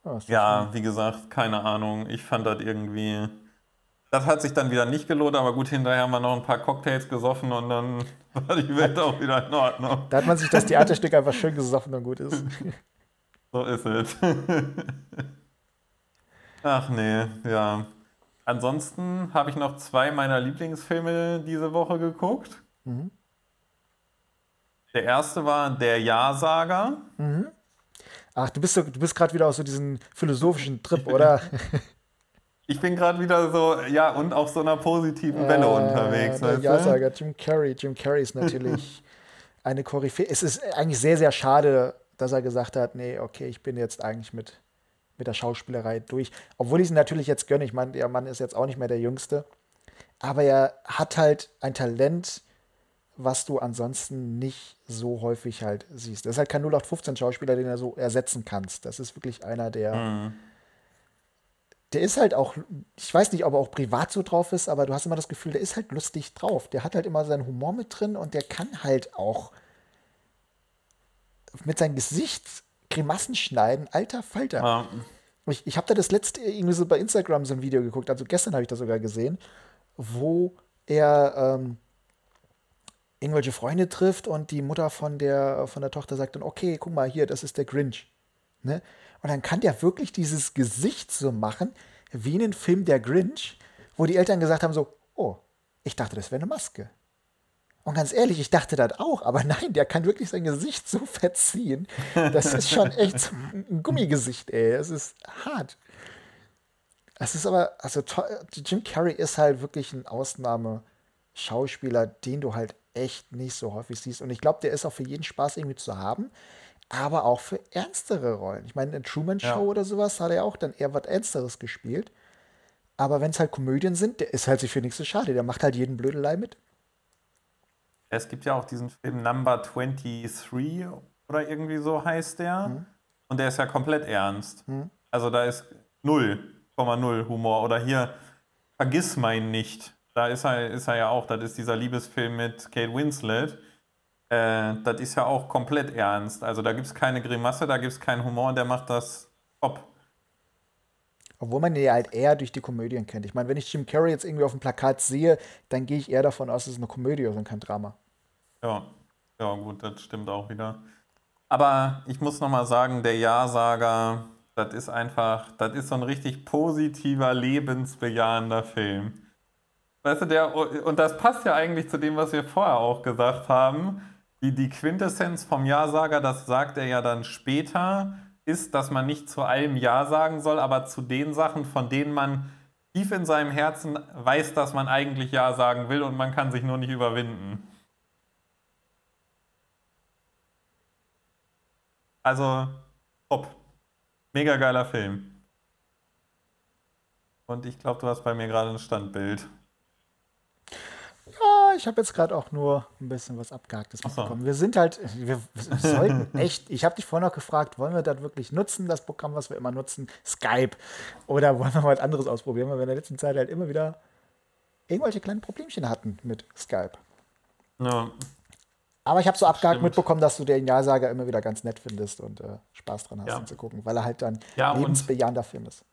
Oh, ja, wie gesagt, keine Ahnung. Ich fand das irgendwie das hat sich dann wieder nicht gelohnt, aber gut, hinterher haben wir noch ein paar Cocktails gesoffen und dann war die Welt auch wieder in Ordnung. Da hat man sich das Theaterstück einfach schön gesoffen und gut ist. So ist es. Ach nee, ja. Ansonsten habe ich noch zwei meiner Lieblingsfilme diese Woche geguckt. Mhm. Der erste war Der Ja-Sager. Mhm. Ach, du bist, so, du bist gerade wieder auf so diesen philosophischen Trip, oder? Ich bin gerade wieder so, ja, und auf so einer positiven Welle äh, unterwegs. Der Ja-Sager, Jim Carrey. Jim Carrey ist natürlich eine Koryphäe. Es ist eigentlich sehr, sehr schade, dass er gesagt hat, nee, okay, ich bin jetzt eigentlich mit, mit der Schauspielerei durch. Obwohl ich es natürlich jetzt gönne. Ich meine, der Mann ist jetzt auch nicht mehr der Jüngste. Aber er hat halt ein Talent, was du ansonsten nicht so häufig halt siehst. Das ist halt kein 0815-Schauspieler, den er so ersetzen kannst. Das ist wirklich einer, der... Mhm der ist halt auch, ich weiß nicht, ob er auch privat so drauf ist, aber du hast immer das Gefühl, der ist halt lustig drauf. Der hat halt immer seinen Humor mit drin und der kann halt auch mit seinem Gesicht Grimassen schneiden. Alter Falter. Ja. Ich, ich habe da das letzte irgendwie so bei Instagram so ein Video geguckt, also gestern habe ich das sogar gesehen, wo er ähm, irgendwelche Freunde trifft und die Mutter von der, von der Tochter sagt dann, okay, guck mal hier, das ist der Grinch. Ne? Und dann kann der wirklich dieses Gesicht so machen, wie in einem Film Der Grinch, wo die Eltern gesagt haben: so, oh, ich dachte, das wäre eine Maske. Und ganz ehrlich, ich dachte das auch, aber nein, der kann wirklich sein Gesicht so verziehen. Das ist schon echt ein Gummigesicht, ey. Es ist hart. Es ist aber, also Jim Carrey ist halt wirklich ein Ausnahmeschauspieler, den du halt echt nicht so häufig siehst. Und ich glaube, der ist auch für jeden Spaß irgendwie zu haben aber auch für ernstere Rollen. Ich meine, in Truman Show ja. oder sowas hat er auch dann eher was Ernsteres gespielt. Aber wenn es halt Komödien sind, der ist halt sich für nichts so schade. Der macht halt jeden Blödelei mit. Es gibt ja auch diesen Film Number 23 oder irgendwie so heißt der. Mhm. Und der ist ja komplett ernst. Mhm. Also da ist 0,0 Humor. Oder hier Vergiss mein nicht. Da ist er, ist er ja auch, das ist dieser Liebesfilm mit Kate Winslet äh, das ist ja auch komplett ernst. Also da gibt es keine Grimasse, da gibt es keinen Humor, der macht das top. Obwohl man ihn ja halt eher durch die Komödien kennt. Ich meine, wenn ich Jim Carrey jetzt irgendwie auf dem Plakat sehe, dann gehe ich eher davon aus, es ist eine Komödie und kein Drama. Ja, ja gut, das stimmt auch wieder. Aber ich muss nochmal sagen, der Ja-Sager, das ist einfach, das ist so ein richtig positiver, lebensbejahender Film. Weißt du, der, und das passt ja eigentlich zu dem, was wir vorher auch gesagt haben die, die Quintessenz vom Ja-Sager, das sagt er ja dann später, ist, dass man nicht zu allem Ja sagen soll, aber zu den Sachen, von denen man tief in seinem Herzen weiß, dass man eigentlich Ja sagen will und man kann sich nur nicht überwinden. Also, top. Mega geiler Film. Und ich glaube, du hast bei mir gerade ein Standbild. Ja, ich habe jetzt gerade auch nur ein bisschen was Abgehacktes mitbekommen. So. Wir sind halt, wir, wir sollten echt, ich habe dich vorhin noch gefragt, wollen wir das wirklich nutzen, das Programm, was wir immer nutzen, Skype? Oder wollen wir mal was anderes ausprobieren, weil wir in der letzten Zeit halt immer wieder irgendwelche kleinen Problemchen hatten mit Skype. Ja. Aber ich habe so abgehakt mitbekommen, dass du den Ja-Sager immer wieder ganz nett findest und äh, Spaß dran hast, ja. ihn zu gucken, weil er halt dann ja, lebensbejahender Film ist.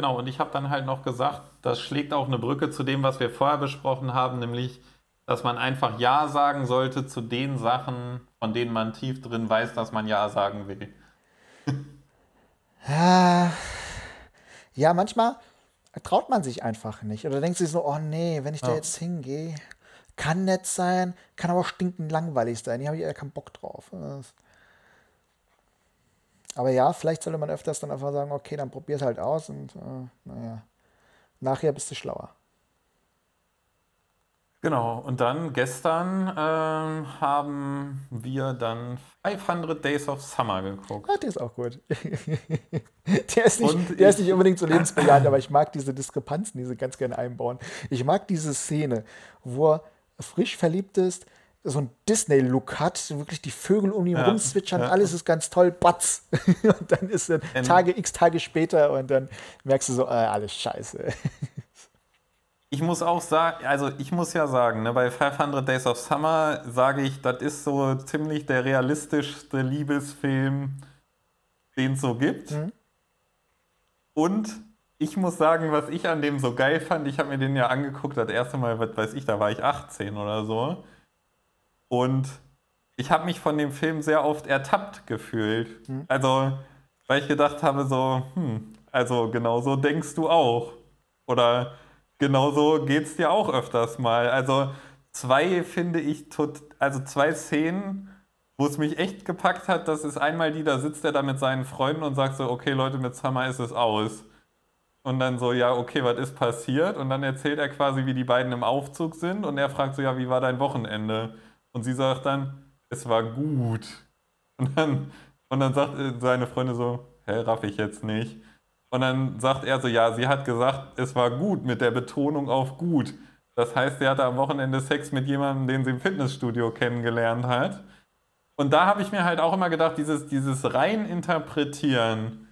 Genau, und ich habe dann halt noch gesagt, das schlägt auch eine Brücke zu dem, was wir vorher besprochen haben, nämlich, dass man einfach Ja sagen sollte zu den Sachen, von denen man tief drin weiß, dass man Ja sagen will. ja, ja, manchmal traut man sich einfach nicht. Oder denkt sich so, oh nee, wenn ich da jetzt hingehe, kann nett sein, kann aber auch stinkend langweilig sein. Hier habe ich eher keinen Bock drauf. Das aber ja, vielleicht sollte man öfters dann einfach sagen, okay, dann probier es halt aus und äh, naja, nachher bist du schlauer. Genau, und dann gestern äh, haben wir dann 500 Days of Summer geguckt. Ah, der ist auch gut. der ist nicht, der ist nicht unbedingt so lebensbejahend, aber ich mag diese Diskrepanzen, die sie ganz gerne einbauen. Ich mag diese Szene, wo er frisch verliebt ist, so ein Disney-Look hat, wirklich die Vögel um ihn ja, rumzwitschern, ja. alles ist ganz toll, batz. und dann ist es Tage, x Tage später und dann merkst du so, äh, alles scheiße. ich muss auch sagen, also ich muss ja sagen, ne, bei 500 Days of Summer sage ich, das ist so ziemlich der realistischste Liebesfilm, den es so gibt. Mhm. Und ich muss sagen, was ich an dem so geil fand, ich habe mir den ja angeguckt, das erste Mal, weiß ich, da war ich 18 oder so. Und ich habe mich von dem Film sehr oft ertappt gefühlt. Mhm. Also, weil ich gedacht habe, so, hm, also genau so denkst du auch. Oder genau so geht es dir auch öfters mal. Also zwei finde ich, tot, also zwei Szenen, wo es mich echt gepackt hat, das ist einmal die, da sitzt er da mit seinen Freunden und sagt so, okay Leute, mit Summer ist es aus. Und dann so, ja, okay, was ist passiert? Und dann erzählt er quasi, wie die beiden im Aufzug sind und er fragt so, ja, wie war dein Wochenende? Und sie sagt dann, es war gut. Und dann, und dann sagt äh, seine Freundin so, hä, raff ich jetzt nicht. Und dann sagt er so, ja, sie hat gesagt, es war gut mit der Betonung auf gut. Das heißt, sie hatte am Wochenende Sex mit jemandem, den sie im Fitnessstudio kennengelernt hat. Und da habe ich mir halt auch immer gedacht, dieses, dieses Reininterpretieren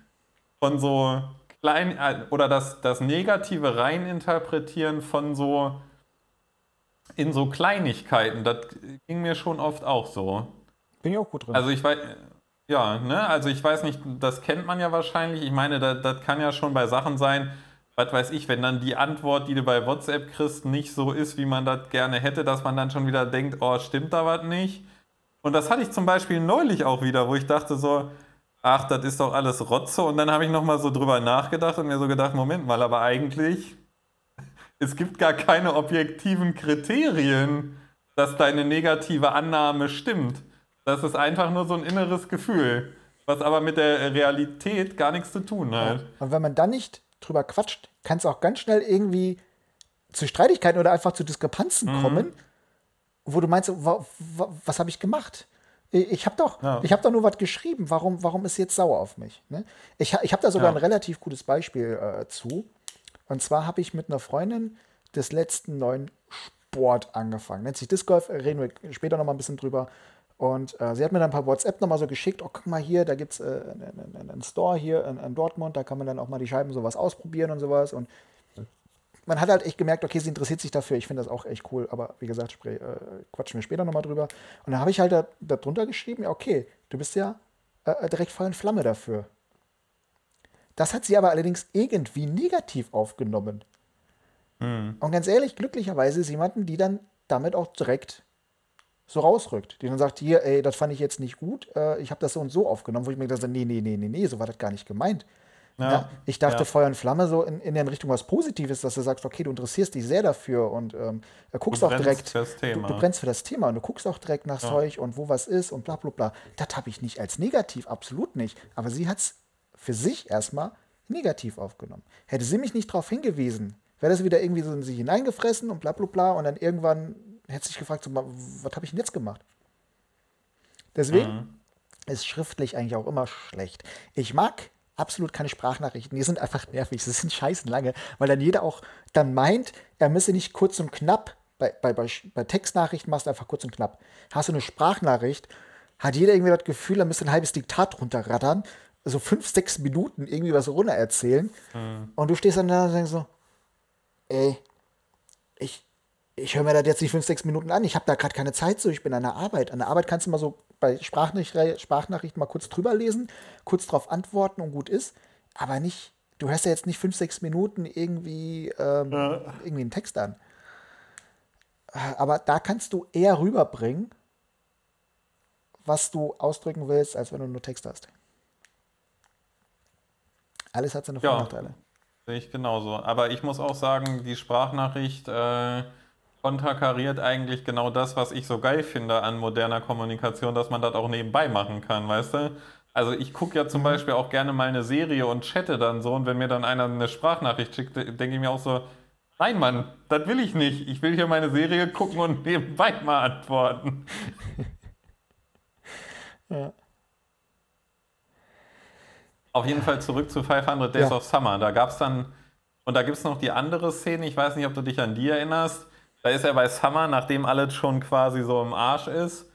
von so klein äh, oder das, das negative Reininterpretieren von so in so Kleinigkeiten, das ging mir schon oft auch so. Bin ich auch gut drin. Also ich weiß, ja, ne, also ich weiß nicht, das kennt man ja wahrscheinlich. Ich meine, das, das kann ja schon bei Sachen sein, was weiß ich, wenn dann die Antwort, die du bei WhatsApp kriegst, nicht so ist, wie man das gerne hätte, dass man dann schon wieder denkt, oh, stimmt da was nicht? Und das hatte ich zum Beispiel neulich auch wieder, wo ich dachte so, ach, das ist doch alles Rotze. Und dann habe ich nochmal so drüber nachgedacht und mir so gedacht, Moment mal, aber eigentlich es gibt gar keine objektiven Kriterien, dass deine negative Annahme stimmt. Das ist einfach nur so ein inneres Gefühl, was aber mit der Realität gar nichts zu tun hat. Und wenn man dann nicht drüber quatscht, kann es auch ganz schnell irgendwie zu Streitigkeiten oder einfach zu Diskrepanzen mhm. kommen, wo du meinst, wa, wa, was habe ich gemacht? Ich habe doch, ja. hab doch nur was geschrieben. Warum, warum ist sie jetzt sauer auf mich? Ne? Ich, ich habe da sogar ja. ein relativ gutes Beispiel äh, zu. Und zwar habe ich mit einer Freundin des letzten neuen Sport angefangen. Nennt sich Disc Golf, reden wir später noch mal ein bisschen drüber. Und äh, sie hat mir dann ein paar WhatsApp nochmal so geschickt, oh, guck mal hier, da gibt es äh, einen, einen, Store hier in, in, Dortmund, da kann man dann auch mal die Scheiben sowas ausprobieren und sowas. Und man hat halt echt gemerkt, okay, sie interessiert sich dafür, ich finde das auch echt cool, aber wie gesagt, äh, quatschen wir später nochmal drüber. Und dann habe ich halt da, darunter geschrieben, ja, okay, du bist ja äh, direkt voll in Flamme dafür. Das hat sie aber allerdings irgendwie negativ aufgenommen. Mhm. Und ganz ehrlich, glücklicherweise ist jemanden, die dann damit auch direkt so rausrückt. Die dann sagt, hier, ey, das fand ich jetzt nicht gut, äh, ich habe das so und so aufgenommen, wo ich mir gedacht habe, nee, nee, nee, nee, nee, so war das gar nicht gemeint. Ja. Ja, ich dachte, ja. Feuer und Flamme so in, in der Richtung was Positives, dass du sagst, okay, du interessierst dich sehr dafür und ähm, guckst auch direkt. Du, du, brennst für das Thema und du guckst auch direkt nach Zeug und wo was ist und bla bla bla. Das habe ich nicht als negativ, absolut nicht. Aber sie hat es für sich erstmal negativ aufgenommen. Hätte sie mich nicht darauf hingewiesen, wäre das wieder irgendwie so in sich hineingefressen und bla bla bla und dann irgendwann hätte sich gefragt, so, was habe ich denn jetzt gemacht? Deswegen mhm. ist schriftlich eigentlich auch immer schlecht. Ich mag absolut keine Sprachnachrichten. Die sind einfach nervig. Sie sind scheißen lange, weil dann jeder auch dann meint, er müsse nicht kurz und knapp. Bei, bei, bei, bei Textnachrichten machst du einfach kurz und knapp. Hast du eine Sprachnachricht, hat jeder irgendwie das Gefühl, er müsste ein halbes Diktat runterrattern, so fünf, sechs Minuten irgendwie was runter erzählen. Mhm. Und du stehst dann da und denkst so, ey, ich, ich höre mir das jetzt nicht fünf, sechs Minuten an. Ich habe da gerade keine Zeit so. Ich bin an der Arbeit. An der Arbeit kannst du mal so bei Sprachnachrichten Sprachnachricht mal kurz drüber lesen, kurz darauf antworten und gut ist. Aber nicht, du hörst ja jetzt nicht fünf, sechs Minuten irgendwie, ähm, ja. irgendwie einen Text an. Aber da kannst du eher rüberbringen, was du ausdrücken willst, als wenn du nur Text hast. Alles hat seine Vor- und Nachteile. Sehe ich genauso. Aber ich muss auch sagen, die Sprachnachricht äh, konterkariert eigentlich genau das, was ich so geil finde an moderner Kommunikation, dass man das auch nebenbei machen kann, weißt du? Also ich gucke ja zum mhm. Beispiel auch gerne mal eine Serie und chatte dann so und wenn mir dann einer eine Sprachnachricht schickt, denke ich mir auch so, nein Mann, das will ich nicht. Ich will hier meine Serie gucken und nebenbei mal antworten. ja. Auf jeden Fall zurück zu 500 Days ja. of Summer. Da gab es dann, und da gibt es noch die andere Szene, ich weiß nicht, ob du dich an die erinnerst. Da ist er bei Summer, nachdem alles schon quasi so im Arsch ist,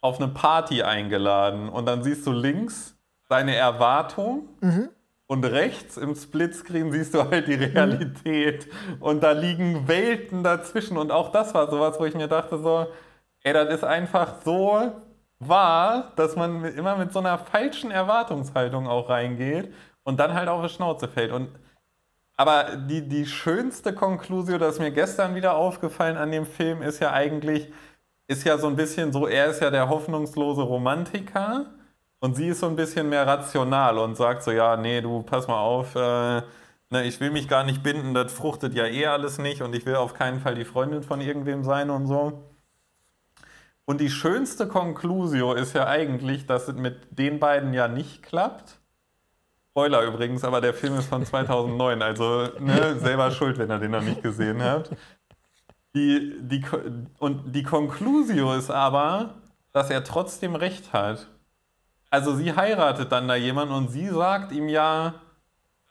auf eine Party eingeladen. Und dann siehst du links seine Erwartung mhm. und rechts im Splitscreen siehst du halt die mhm. Realität. Mhm. Und da liegen Welten dazwischen. Und auch das war sowas, wo ich mir dachte so, ey, das ist einfach so war, dass man immer mit so einer falschen Erwartungshaltung auch reingeht und dann halt auf die Schnauze fällt. Und, aber die, die schönste Konklusion, das mir gestern wieder aufgefallen an dem Film, ist ja eigentlich, ist ja so ein bisschen so, er ist ja der hoffnungslose Romantiker und sie ist so ein bisschen mehr rational und sagt so, ja, nee, du pass mal auf, äh, ne, ich will mich gar nicht binden, das fruchtet ja eh alles nicht und ich will auf keinen Fall die Freundin von irgendwem sein und so. Und die schönste Conclusio ist ja eigentlich, dass es mit den beiden ja nicht klappt. Spoiler übrigens, aber der Film ist von 2009, also ne, selber schuld, wenn ihr den noch nicht gesehen habt. Die, die, und die Conclusio ist aber, dass er trotzdem recht hat. Also sie heiratet dann da jemanden und sie sagt ihm ja,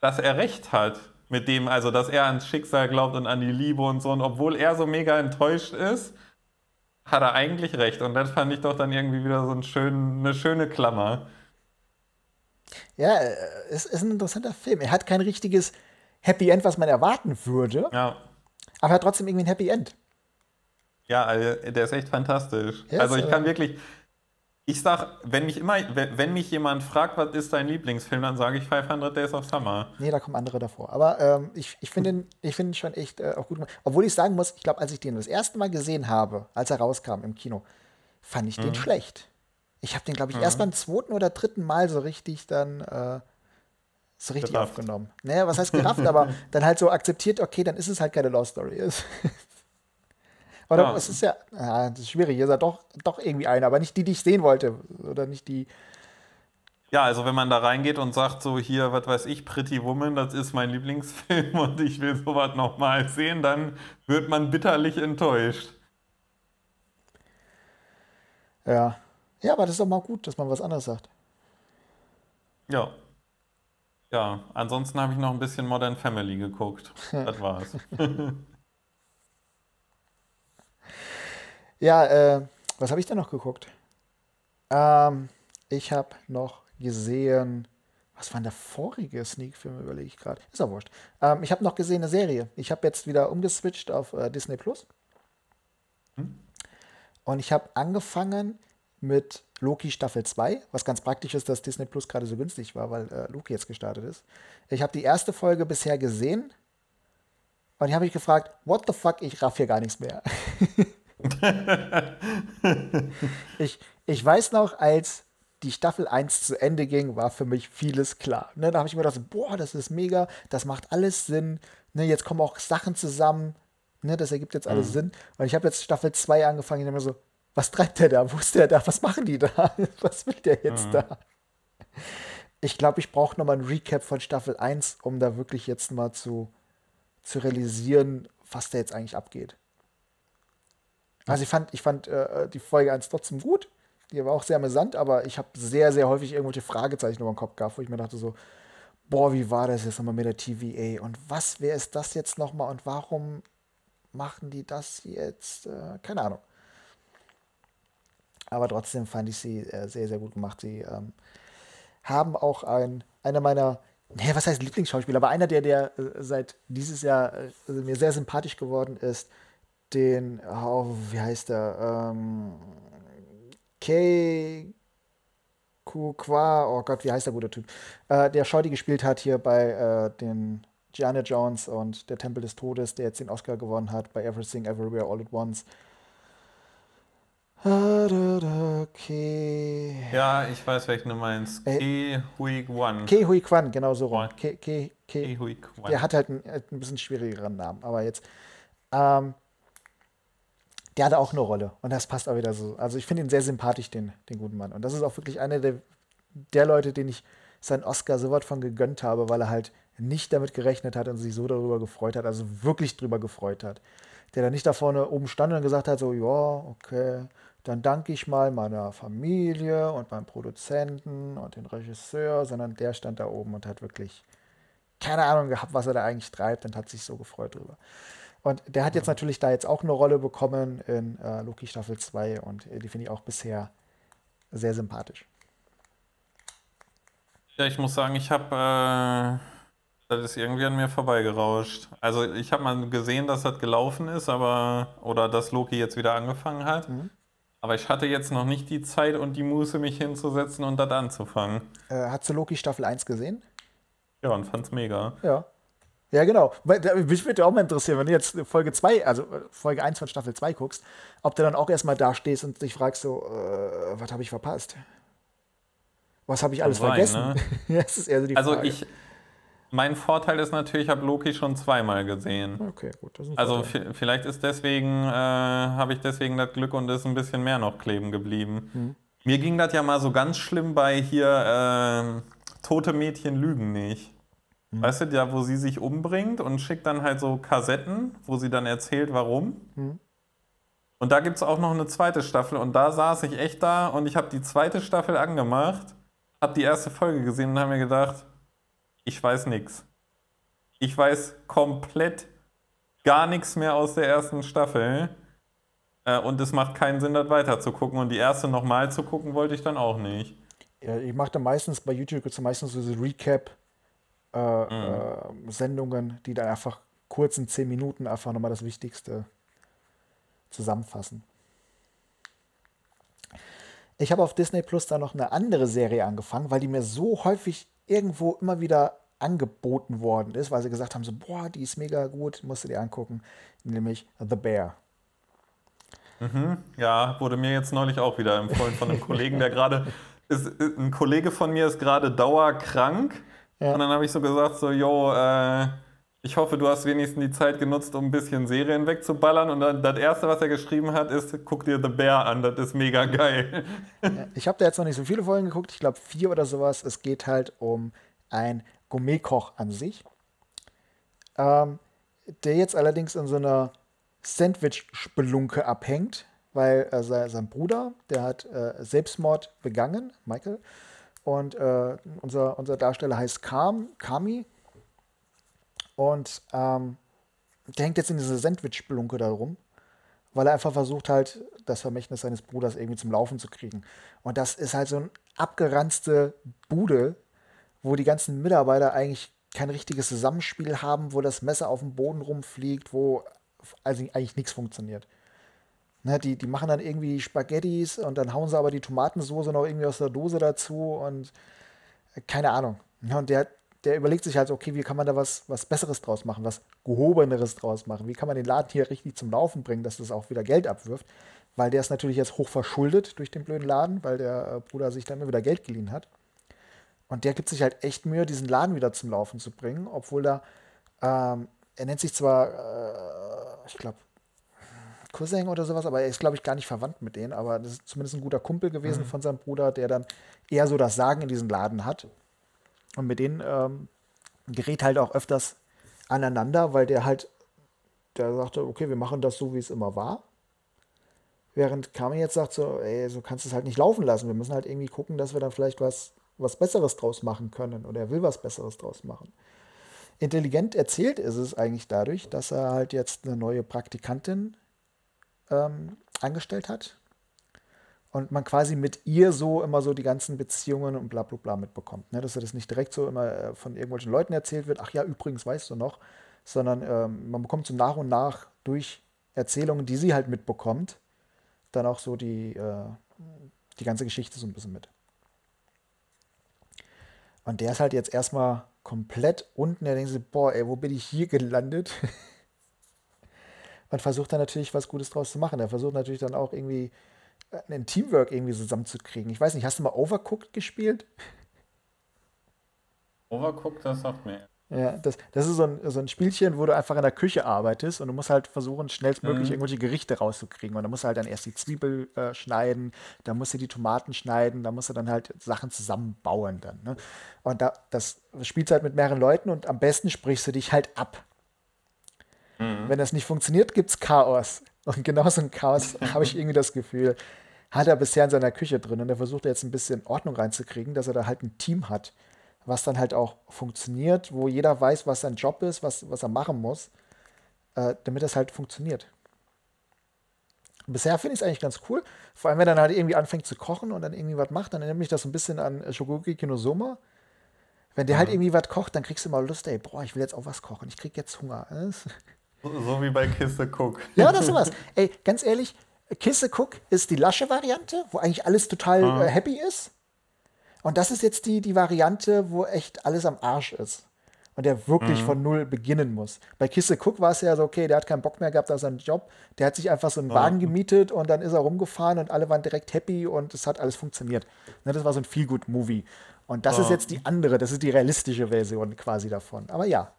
dass er recht hat mit dem, also dass er ans Schicksal glaubt und an die Liebe und so. Und obwohl er so mega enttäuscht ist, hat er eigentlich recht. Und das fand ich doch dann irgendwie wieder so ein schön, eine schöne Klammer. Ja, es ist ein interessanter Film. Er hat kein richtiges Happy End, was man erwarten würde. Ja. Aber er hat trotzdem irgendwie ein Happy End. Ja, also, der ist echt fantastisch. Yes, also ich kann wirklich, ich sag, wenn mich immer, wenn mich jemand fragt, was ist dein Lieblingsfilm, dann sage ich 500 Days of Summer. Nee, da kommen andere davor. Aber ähm, ich, ich finde ihn, ich find ihn schon echt äh, auch gut gemacht. Obwohl ich sagen muss, ich glaube, als ich den das erste Mal gesehen habe, als er rauskam im Kino, fand ich mhm. den schlecht. Ich habe den, glaube ich, mhm. erst beim zweiten oder dritten Mal so richtig dann äh, so richtig gerafft. aufgenommen. Naja, was heißt gerafft, aber dann halt so akzeptiert, okay, dann ist es halt keine Lost Story. Oder ja. es ist ja, ja, das ist schwierig. Ihr seid doch, doch irgendwie eine, aber nicht die, die ich sehen wollte. Oder nicht die. Ja, also wenn man da reingeht und sagt, so hier, was weiß ich, Pretty Woman, das ist mein Lieblingsfilm und ich will sowas nochmal sehen, dann wird man bitterlich enttäuscht. Ja. Ja, aber das ist doch mal gut, dass man was anderes sagt. Ja. Ja, ansonsten habe ich noch ein bisschen Modern Family geguckt. das war's. Ja, äh, was habe ich denn noch geguckt? Ähm, ich habe noch gesehen, was war denn der vorige Sneak-Film, überlege ich gerade. Ist auch wurscht. Ähm, ich habe noch gesehen eine Serie. Ich habe jetzt wieder umgeswitcht auf äh, Disney Plus. Hm? Und ich habe angefangen mit Loki Staffel 2, was ganz praktisch ist, dass Disney Plus gerade so günstig war, weil äh, Loki jetzt gestartet ist. Ich habe die erste Folge bisher gesehen und ich habe mich gefragt, what the fuck, ich raff hier gar nichts mehr. ich, ich weiß noch, als die Staffel 1 zu Ende ging, war für mich vieles klar. Ne, da habe ich mir gedacht, boah, das ist mega, das macht alles Sinn. Ne, jetzt kommen auch Sachen zusammen. Ne, das ergibt jetzt alles mhm. Sinn. Und ich habe jetzt Staffel 2 angefangen und immer so, was treibt der da? Wo ist der da? Was machen die da? Was will der jetzt mhm. da? Ich glaube, ich brauche nochmal ein Recap von Staffel 1, um da wirklich jetzt mal zu, zu realisieren, was da jetzt eigentlich abgeht. Also ich fand, ich fand äh, die Folge 1 trotzdem gut. Die war auch sehr amüsant, aber ich habe sehr, sehr häufig irgendwelche Fragezeichen über den Kopf gehabt, wo ich mir dachte so, boah, wie war das jetzt nochmal mit der TVA? Und was, wer ist das jetzt nochmal und warum machen die das jetzt? Äh, keine Ahnung. Aber trotzdem fand ich sie äh, sehr, sehr gut gemacht. Sie ähm, haben auch ein, einer meiner, naja, was heißt Lieblingsschauspieler, aber einer, der, der äh, seit dieses Jahr äh, mir sehr sympathisch geworden ist, den, oh, wie heißt der? Ähm, Kei Kukwa, oh Gott, wie heißt der gute Typ? Äh, der Shorty gespielt hat hier bei äh, den Gianna Jones und der Tempel des Todes, der jetzt den Oscar gewonnen hat bei Everything Everywhere All at Once. Okay. Ja, ich weiß, welchen du meinst. Äh, Ke Hui Kwan. Ke Hui Kwan, genau so rum. Ke, Ke, Ke, Hui Kwan. Der hat halt einen, ein bisschen schwierigeren Namen, aber jetzt. Ähm, der hatte auch eine Rolle und das passt auch wieder so. Also ich finde ihn sehr sympathisch, den, den guten Mann. Und das ist auch wirklich einer der, der Leute, den ich seinen Oscar so weit von gegönnt habe, weil er halt nicht damit gerechnet hat und sich so darüber gefreut hat, also wirklich drüber gefreut hat. Der da nicht da vorne oben stand und gesagt hat, so, ja, okay, dann danke ich mal meiner Familie und meinem Produzenten und den Regisseur, sondern der stand da oben und hat wirklich keine Ahnung gehabt, was er da eigentlich treibt und hat sich so gefreut drüber. Und der hat jetzt natürlich da jetzt auch eine Rolle bekommen in äh, Loki Staffel 2 und äh, die finde ich auch bisher sehr sympathisch. Ja, ich muss sagen, ich habe, äh, das ist irgendwie an mir vorbeigerauscht. Also ich habe mal gesehen, dass das gelaufen ist, aber, oder dass Loki jetzt wieder angefangen hat. Mhm. Aber ich hatte jetzt noch nicht die Zeit und die Muße, mich hinzusetzen und das anzufangen. Äh, hast du Loki Staffel 1 gesehen? Ja, und fand's mega. Ja. Ja, genau. Mich würde auch mal interessieren, wenn du jetzt Folge 2, also äh, Folge 1 von Staffel 2 guckst, ob du dann auch erstmal da stehst und dich fragst, so, äh, was habe ich verpasst? Was habe ich alles sein, vergessen? Ne? das ist eher so die also Frage. ich, mein Vorteil ist natürlich, ich habe Loki schon zweimal gesehen. Okay, gut. also vielleicht ist deswegen, äh, habe ich deswegen das Glück und ist ein bisschen mehr noch kleben geblieben. Hm. Mir ging das ja mal so ganz schlimm bei hier, äh, tote Mädchen lügen nicht. Mhm. Weißt du, ja, wo sie sich umbringt und schickt dann halt so Kassetten, wo sie dann erzählt, warum. Mhm. Und da gibt es auch noch eine zweite Staffel und da saß ich echt da und ich habe die zweite Staffel angemacht, habe die erste Folge gesehen und habe mir gedacht, ich weiß nichts. Ich weiß komplett gar nichts mehr aus der ersten Staffel. Äh, und es macht keinen Sinn, das weiter zu gucken. Und die erste nochmal zu gucken, wollte ich dann auch nicht. Ja, ich mache da meistens bei YouTube gibt es meistens so diese Recap äh, mhm. äh, Sendungen, die dann einfach kurz in zehn Minuten einfach nochmal das Wichtigste zusammenfassen. Ich habe auf Disney Plus dann noch eine andere Serie angefangen, weil die mir so häufig irgendwo immer wieder angeboten worden ist, weil sie gesagt haben, so, boah, die ist mega gut, musst du dir angucken, nämlich The Bear. Mhm, ja, wurde mir jetzt neulich auch wieder empfohlen von einem Kollegen, der gerade, ein Kollege von mir ist gerade dauerkrank ja. Und dann habe ich so gesagt, so, yo, äh, ich hoffe, du hast wenigstens die Zeit genutzt, um ein bisschen Serien wegzuballern. Und dann, das Erste, was er geschrieben hat, ist, guck dir The Bear an, das ist mega geil. Ich habe da jetzt noch nicht so viele Folgen geguckt, ich glaube vier oder sowas. Es geht halt um einen Gourmetkoch an sich, ähm, der jetzt allerdings in so einer Sandwich-Spelunke abhängt, weil äh, sein Bruder, der hat äh, Selbstmord begangen, Michael, und äh, unser, unser Darsteller heißt Kam, Kami. Und ähm, der hängt jetzt in dieser Sandwich-Blunke da rum, weil er einfach versucht halt, das Vermächtnis seines Bruders irgendwie zum Laufen zu kriegen. Und das ist halt so eine abgeranzte Bude, wo die ganzen Mitarbeiter eigentlich kein richtiges Zusammenspiel haben, wo das Messer auf dem Boden rumfliegt, wo also eigentlich nichts funktioniert. Ne, die, die machen dann irgendwie Spaghettis und dann hauen sie aber die Tomatensoße noch irgendwie aus der Dose dazu und äh, keine Ahnung. Ja, und der, der überlegt sich halt, okay, wie kann man da was, was Besseres draus machen, was Gehobeneres draus machen? Wie kann man den Laden hier richtig zum Laufen bringen, dass das auch wieder Geld abwirft? Weil der ist natürlich jetzt hoch verschuldet durch den blöden Laden, weil der äh, Bruder sich dann immer wieder Geld geliehen hat. Und der gibt sich halt echt Mühe, diesen Laden wieder zum Laufen zu bringen, obwohl da, ähm, er nennt sich zwar, äh, ich glaube, Cousin oder sowas, aber er ist, glaube ich, gar nicht verwandt mit denen, aber das ist zumindest ein guter Kumpel gewesen mhm. von seinem Bruder, der dann eher so das Sagen in diesem Laden hat. Und mit denen ähm, gerät halt auch öfters aneinander, weil der halt, der sagte, okay, wir machen das so, wie es immer war. Während Kami jetzt sagt so, ey, so kannst du es halt nicht laufen lassen. Wir müssen halt irgendwie gucken, dass wir dann vielleicht was, was Besseres draus machen können. Oder er will was Besseres draus machen. Intelligent erzählt ist es eigentlich dadurch, dass er halt jetzt eine neue Praktikantin ähm, angestellt hat, und man quasi mit ihr so immer so die ganzen Beziehungen und bla bla bla mitbekommt. Ne? Dass er das nicht direkt so immer äh, von irgendwelchen Leuten erzählt wird, ach ja, übrigens weißt du noch, sondern ähm, man bekommt so nach und nach durch Erzählungen, die sie halt mitbekommt, dann auch so die, äh, die ganze Geschichte so ein bisschen mit. Und der ist halt jetzt erstmal komplett unten. Der denkt sich, boah, ey, wo bin ich hier gelandet? und versucht dann natürlich was Gutes draus zu machen. Er versucht natürlich dann auch irgendwie ein Teamwork irgendwie zusammenzukriegen. Ich weiß nicht, hast du mal Overcooked gespielt? Overcooked, das sagt mir. Ja, das, das ist so ein, so ein Spielchen, wo du einfach in der Küche arbeitest und du musst halt versuchen, schnellstmöglich mhm. irgendwelche Gerichte rauszukriegen. Und dann musst du halt dann erst die Zwiebel äh, schneiden, dann musst du die Tomaten schneiden, dann musst du dann halt Sachen zusammenbauen dann. Ne? Und da, das spielst halt mit mehreren Leuten und am besten sprichst du dich halt ab. Mhm. Wenn das nicht funktioniert, gibt es Chaos. Und genau so ein Chaos habe ich irgendwie das Gefühl, hat er bisher in seiner Küche drin. Und er versucht jetzt ein bisschen Ordnung reinzukriegen, dass er da halt ein Team hat, was dann halt auch funktioniert, wo jeder weiß, was sein Job ist, was, was er machen muss, äh, damit das halt funktioniert. Bisher finde ich es eigentlich ganz cool. Vor allem, wenn er dann halt irgendwie anfängt zu kochen und dann irgendwie was macht, dann erinnert mich das so ein bisschen an Shogoki Kinosoma. Wenn der halt mhm. halt irgendwie was kocht, dann kriegst du immer Lust, ey, boah, ich will jetzt auch was kochen. Ich krieg jetzt Hunger. So wie bei Kiste Cook. Ja, das ist sowas. Ey, ganz ehrlich, Kiste Cook ist die lasche Variante, wo eigentlich alles total ah. äh, happy ist. Und das ist jetzt die, die Variante, wo echt alles am Arsch ist. Und der wirklich mhm. von null beginnen muss. Bei Kiste Cook war es ja so, okay, der hat keinen Bock mehr gehabt auf seinen Job. Der hat sich einfach so einen ah. Wagen gemietet und dann ist er rumgefahren und alle waren direkt happy und es hat alles funktioniert. Ne, das war so ein Feel-Good-Movie. Und das ist ah. jetzt die andere, das ist die realistische Version quasi davon. Aber ja,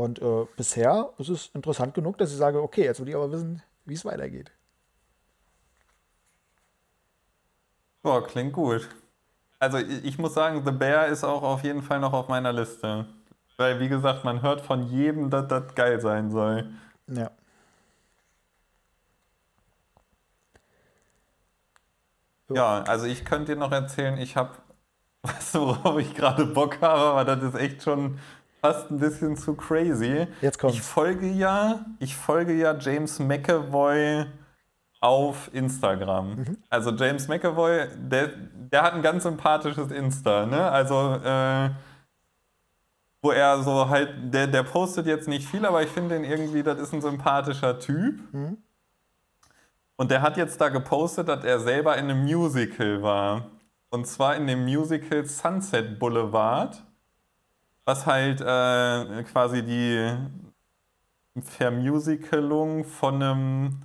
Und äh, bisher ist es interessant genug, dass ich sage, okay, jetzt will ich aber wissen, wie es weitergeht. Boah, klingt gut. Also ich muss sagen, The Bear ist auch auf jeden Fall noch auf meiner Liste. Weil, wie gesagt, man hört von jedem, dass das geil sein soll. Ja. Ja, also ich könnte dir noch erzählen, ich habe, weißt du, worauf ich gerade Bock habe, aber das ist echt schon fast ein bisschen zu crazy. Jetzt kommt's. Ich folge ja, ich folge ja James McAvoy auf Instagram. Mhm. Also James McAvoy, der, der hat ein ganz sympathisches Insta, ne? Also äh, wo er so halt, der, der postet jetzt nicht viel, aber ich finde ihn irgendwie, das ist ein sympathischer Typ. Mhm. Und der hat jetzt da gepostet, dass er selber in einem Musical war. Und zwar in dem Musical Sunset Boulevard was halt äh, quasi die Vermusicalung von einem,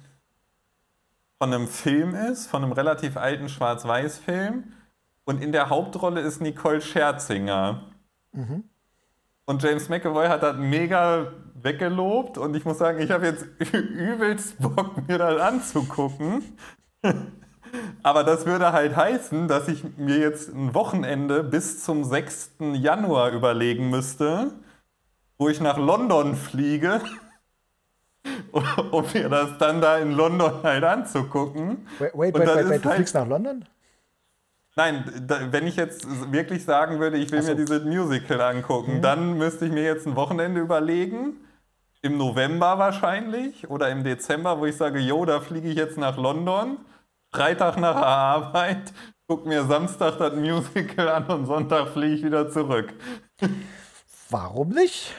von einem Film ist, von einem relativ alten Schwarz-Weiß-Film. Und in der Hauptrolle ist Nicole Scherzinger. Mhm. Und James McAvoy hat das mega weggelobt und ich muss sagen, ich habe jetzt übelst Bock, mir das anzugucken. Aber das würde halt heißen, dass ich mir jetzt ein Wochenende bis zum 6. Januar überlegen müsste, wo ich nach London fliege, um mir das dann da in London halt anzugucken. Wait, wait, wait, wait, wait. du halt fliegst nach London? Nein, da, wenn ich jetzt wirklich sagen würde, ich will so. mir dieses Musical angucken, mhm. dann müsste ich mir jetzt ein Wochenende überlegen. Im November wahrscheinlich oder im Dezember, wo ich sage, jo, da fliege ich jetzt nach London Freitag nach der Arbeit, guck mir Samstag das Musical an und Sonntag fliege ich wieder zurück. Warum nicht?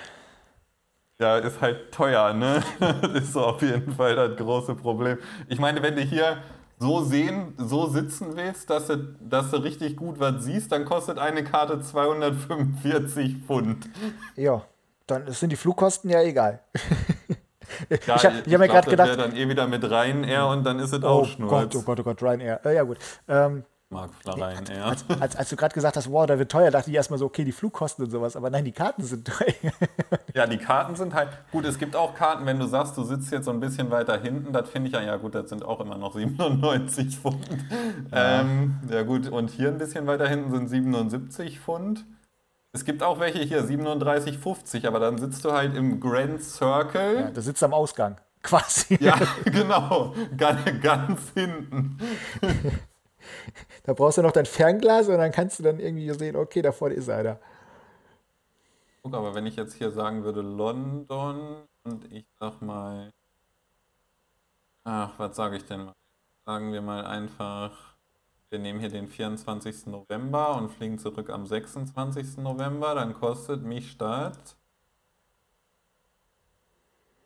Ja, ist halt teuer, ne? Das ist so auf jeden Fall das große Problem. Ich meine, wenn du hier so sehen, so sitzen willst, dass du, dass du richtig gut was siehst, dann kostet eine Karte 245 Pfund. Ja, dann sind die Flugkosten ja egal. Ja, ich habe hab mir gerade gedacht. dann eh wieder mit Ryanair und dann ist es oh auch Schnurz. Gott, oh Gott, oh Gott, Ryanair. Äh, ja, gut. Ähm, Mag Ryanair. Als, als, als, du gerade gesagt hast, wow, da wird teuer, dachte ich erstmal so, okay, die Flugkosten und sowas, aber nein, die Karten sind teuer. ja, die Karten sind halt, gut, es gibt auch Karten, wenn du sagst, du sitzt jetzt so ein bisschen weiter hinten, das finde ich ja, ja gut, das sind auch immer noch 97 Pfund. Ja. Ähm, ja gut, und hier ein bisschen weiter hinten sind 77 Pfund. Es gibt auch welche hier, 37,50, aber dann sitzt du halt im Grand Circle. Ja, da sitzt am Ausgang, quasi. Ja, genau, ganz, ganz hinten. da brauchst du noch dein Fernglas und dann kannst du dann irgendwie sehen, okay, da vorne ist einer. Guck, aber wenn ich jetzt hier sagen würde London und ich sag mal, ach, was sage ich denn mal? Sagen wir mal einfach wir nehmen hier den 24. November und fliegen zurück am 26. November, dann kostet mich statt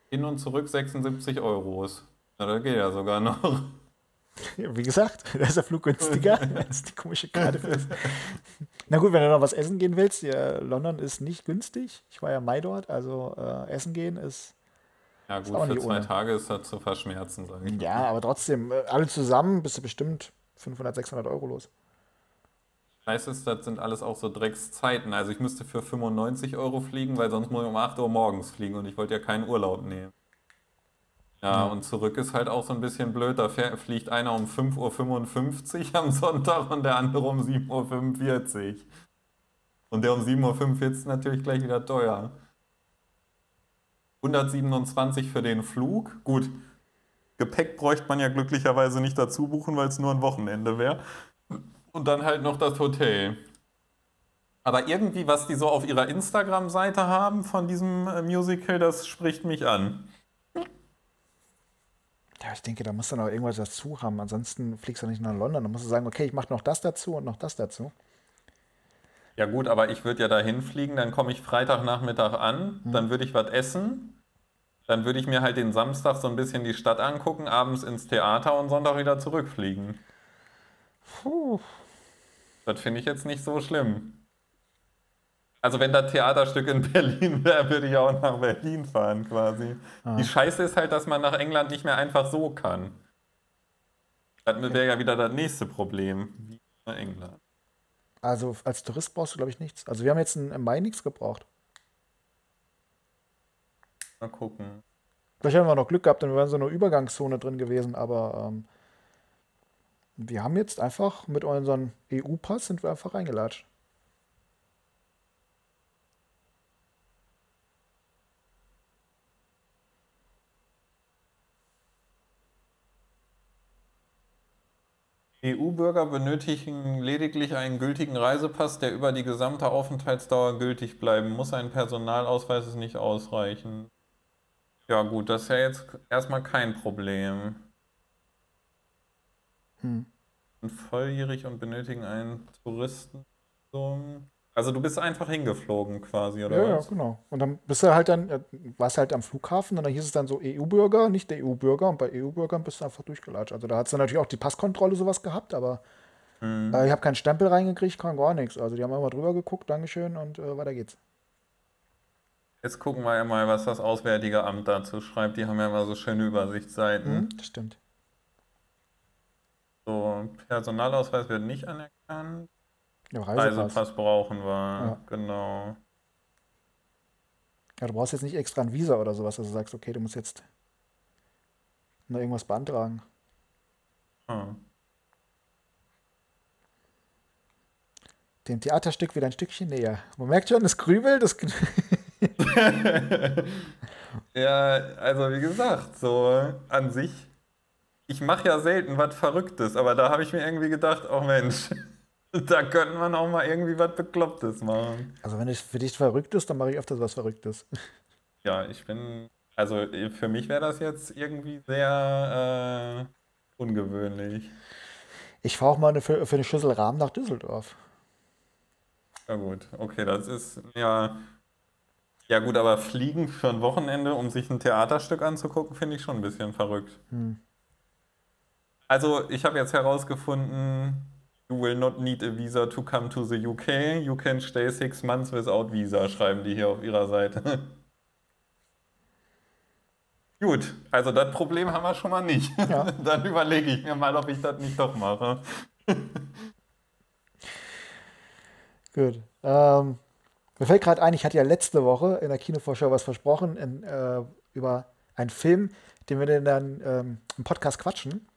hin und zurück 76 Euros. Ja, da geht ja sogar noch. Wie gesagt, da ist der Flug günstiger als die komische Karte. Für's. Na gut, wenn du noch was essen gehen willst, ja, London ist nicht günstig. Ich war ja Mai dort, also äh, essen gehen ist. Ja, gut, für zwei ohne. Tage ist das zu verschmerzen, sage ich. Ja, aber trotzdem, äh, alle zusammen bist du bestimmt 500, 600 Euro los. Scheiße, das sind alles auch so Dreckszeiten. Also ich müsste für 95 Euro fliegen, weil sonst muss ich um 8 Uhr morgens fliegen und ich wollte ja keinen Urlaub nehmen. Ja, mhm. und zurück ist halt auch so ein bisschen blöd. Da fliegt einer um 5.55 Uhr am Sonntag und der andere um 7.45 Uhr. Und der um 7.45 Uhr ist natürlich gleich wieder teuer. 127 für den Flug. Gut, Gepäck bräuchte man ja glücklicherweise nicht dazu buchen, weil es nur ein Wochenende wäre. Und dann halt noch das Hotel. Aber irgendwie, was die so auf ihrer Instagram-Seite haben von diesem äh, Musical, das spricht mich an. Ja, ich denke, da musst du noch irgendwas dazu haben. Ansonsten fliegst du nicht nach London. Dann musst du sagen, okay, ich mache noch das dazu und noch das dazu. Ja gut, aber ich würde ja dahin fliegen, dann komme ich Freitagnachmittag an, hm. dann würde ich was essen dann würde ich mir halt den Samstag so ein bisschen die Stadt angucken, abends ins Theater und Sonntag wieder zurückfliegen. Puh. Das finde ich jetzt nicht so schlimm. Also wenn das Theaterstück in Berlin wäre, würde ich auch nach Berlin fahren quasi. Ah. Die Scheiße ist halt, dass man nach England nicht mehr einfach so kann. Das wäre ja wieder das nächste Problem. Wie nach England. Also als Tourist brauchst du, glaube ich, nichts. Also wir haben jetzt im Mai nichts gebraucht. Mal gucken. Vielleicht hätten wir noch Glück gehabt, dann wären so eine Übergangszone drin gewesen, aber ähm, wir haben jetzt einfach mit unserem EU-Pass sind wir einfach reingelatscht. EU-Bürger benötigen lediglich einen gültigen Reisepass, der über die gesamte Aufenthaltsdauer gültig bleiben muss. Ein Personalausweis ist nicht ausreichend. Ja, gut, das ist ja jetzt erstmal kein Problem. Hm. Sind volljährig und benötigen einen Touristenvisum. Also du bist einfach hingeflogen quasi, oder ja, was? Ja, genau. Und dann bist du halt dann, äh, warst halt am Flughafen und dann hieß es dann so EU-Bürger, nicht der EU-Bürger. Und bei EU-Bürgern bist du einfach durchgelatscht. Also da hat es dann natürlich auch die Passkontrolle sowas gehabt, aber hm. äh, ich habe keinen Stempel reingekriegt, kann gar nichts. Also die haben immer drüber geguckt, Dankeschön und äh, weiter geht's. Jetzt gucken wir ja mal, was das Auswärtige Amt dazu schreibt. Die haben ja immer so schöne Übersichtsseiten. Mhm, das stimmt. So, Personalausweis wird nicht anerkannt. Ja, Reisepass. Reisepass brauchen wir, ja. genau. Ja, du brauchst jetzt nicht extra ein Visa oder sowas, dass du sagst, okay, du musst jetzt noch irgendwas beantragen. Hm. Dem Theaterstück wieder ein Stückchen näher. Man merkt schon, es grübelt, es ja, also wie gesagt, so an sich, ich mache ja selten was Verrücktes, aber da habe ich mir irgendwie gedacht, oh Mensch, da könnte man auch mal irgendwie was Beklopptes machen. Also wenn es für dich verrückt ist, dann mache ich öfters was Verrücktes. Ja, ich bin, also für mich wäre das jetzt irgendwie sehr äh, ungewöhnlich. Ich fahre auch mal eine, für, für eine Schüssel Rahmen nach Düsseldorf. Ja gut, okay, das ist ja ja gut, aber fliegen für ein Wochenende, um sich ein Theaterstück anzugucken, finde ich schon ein bisschen verrückt. Hm. Also, ich habe jetzt herausgefunden, you will not need a visa to come to the UK. You can stay six months without visa, schreiben die hier auf ihrer Seite. Gut, also das Problem haben wir schon mal nicht. Ja. Dann überlege ich mir mal, ob ich das nicht doch mache. Gut. Ähm, mir fällt gerade ein, ich hatte ja letzte Woche in der Kinovorschau was versprochen in, äh, über einen Film, den wir dann ähm, im Podcast quatschen,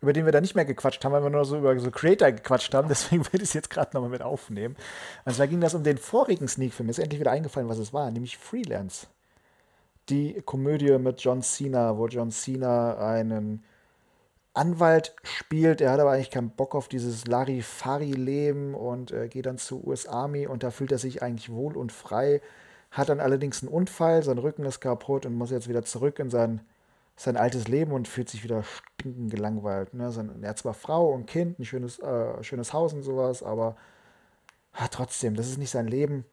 über den wir dann nicht mehr gequatscht haben, weil wir nur so über so Creator gequatscht haben. Deswegen will ich es jetzt gerade nochmal mit aufnehmen. Und zwar ging das um den vorigen Sneak-Film. Mir ist endlich wieder eingefallen, was es war, nämlich Freelance die Komödie mit John Cena, wo John Cena einen Anwalt spielt. Er hat aber eigentlich keinen Bock auf dieses Larifari-Leben und äh, geht dann zur US Army und da fühlt er sich eigentlich wohl und frei. Hat dann allerdings einen Unfall, sein Rücken ist kaputt und muss jetzt wieder zurück in sein, sein altes Leben und fühlt sich wieder stinkend gelangweilt. Ne? er hat zwar Frau und Kind, ein schönes, äh, schönes Haus und sowas, aber ah, trotzdem, das ist nicht sein Leben.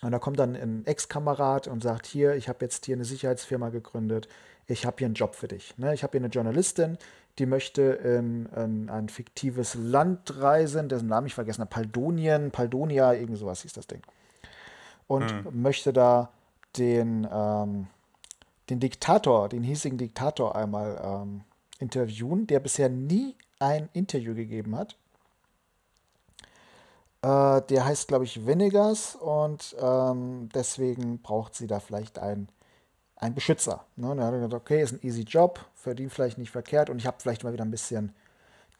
Und da kommt dann ein Ex-Kamerad und sagt, hier, ich habe jetzt hier eine Sicherheitsfirma gegründet, ich habe hier einen Job für dich. Ne? Ich habe hier eine Journalistin, die möchte in, in, ein fiktives Land reisen, dessen Namen ich vergessen habe, Paldonien, Paldonia, irgendwie sowas hieß das Ding. Und hm. möchte da den, ähm, den Diktator, den hiesigen Diktator einmal ähm, interviewen, der bisher nie ein Interview gegeben hat. Äh, der heißt, glaube ich, Venegas und ähm, deswegen braucht sie da vielleicht einen, einen Beschützer. Ne? Und er hat gesagt, okay, ist ein easy Job, verdient vielleicht nicht verkehrt und ich habe vielleicht mal wieder ein bisschen,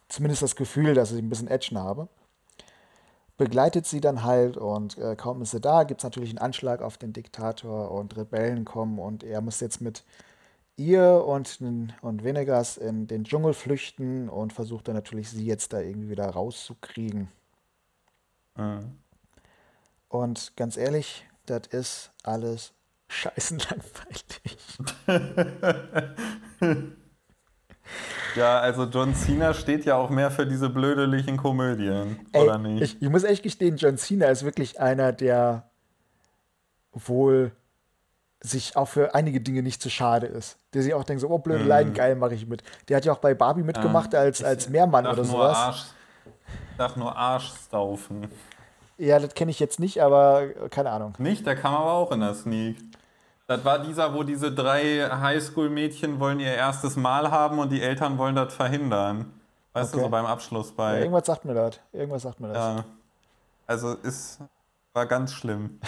zumindest das Gefühl, dass ich ein bisschen Action habe. Begleitet sie dann halt und äh, kaum ist sie da, gibt es natürlich einen Anschlag auf den Diktator und Rebellen kommen und er muss jetzt mit ihr und, und Venegas in den Dschungel flüchten und versucht dann natürlich sie jetzt da irgendwie wieder rauszukriegen. Mhm. Und ganz ehrlich, das ist alles scheißen langweilig. ja, also John Cena steht ja auch mehr für diese blödeligen Komödien, Ey, oder nicht? Ich, ich muss echt gestehen, John Cena ist wirklich einer, der wohl sich auch für einige Dinge nicht zu schade ist. Der sich auch denkt, so, oh, blöde mm. Leiden, geil, mache ich mit. Der hat ja auch bei Barbie mitgemacht ähm, als, als Mehrmann oder sowas. Arsch, darf nur Arschstaufen. Ja, das kenne ich jetzt nicht, aber keine Ahnung. Nicht? Der kam aber auch in der Sneak. Das war dieser, wo diese drei Highschool-Mädchen wollen ihr erstes Mal haben und die Eltern wollen das verhindern. Weißt okay. du, so beim Abschluss bei. Ja, irgendwas sagt mir das. Irgendwas sagt mir das. Ja. Also ist. War ganz schlimm.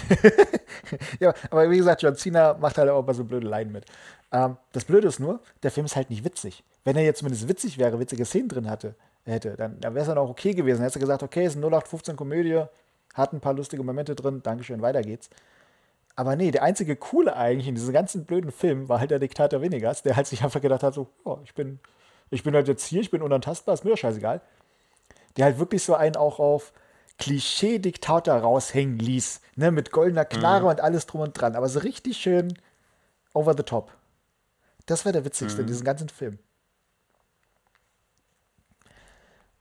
ja, aber wie gesagt, John Cena macht halt auch mal so blöde Leiden mit. Ähm, das Blöde ist nur, der Film ist halt nicht witzig. Wenn er jetzt zumindest witzig wäre, witzige Szenen drin hatte, hätte, dann, dann wäre es dann auch okay gewesen. Dann hätte er gesagt, okay, es ist eine 0815 Komödie, hat ein paar lustige Momente drin, Dankeschön, weiter geht's. Aber nee, der einzige Coole eigentlich in diesem ganzen blöden Film war halt der Diktator Venegas, der halt sich einfach gedacht hat, so, oh, ich bin, ich bin halt jetzt hier, ich bin unantastbar, ist mir doch scheißegal. Der halt wirklich so einen auch auf Klischee-Diktator raushängen ließ, ne, mit goldener Knarre mhm. und alles drum und dran, aber so richtig schön over the top. Das war der witzigste mhm. in diesem ganzen Film.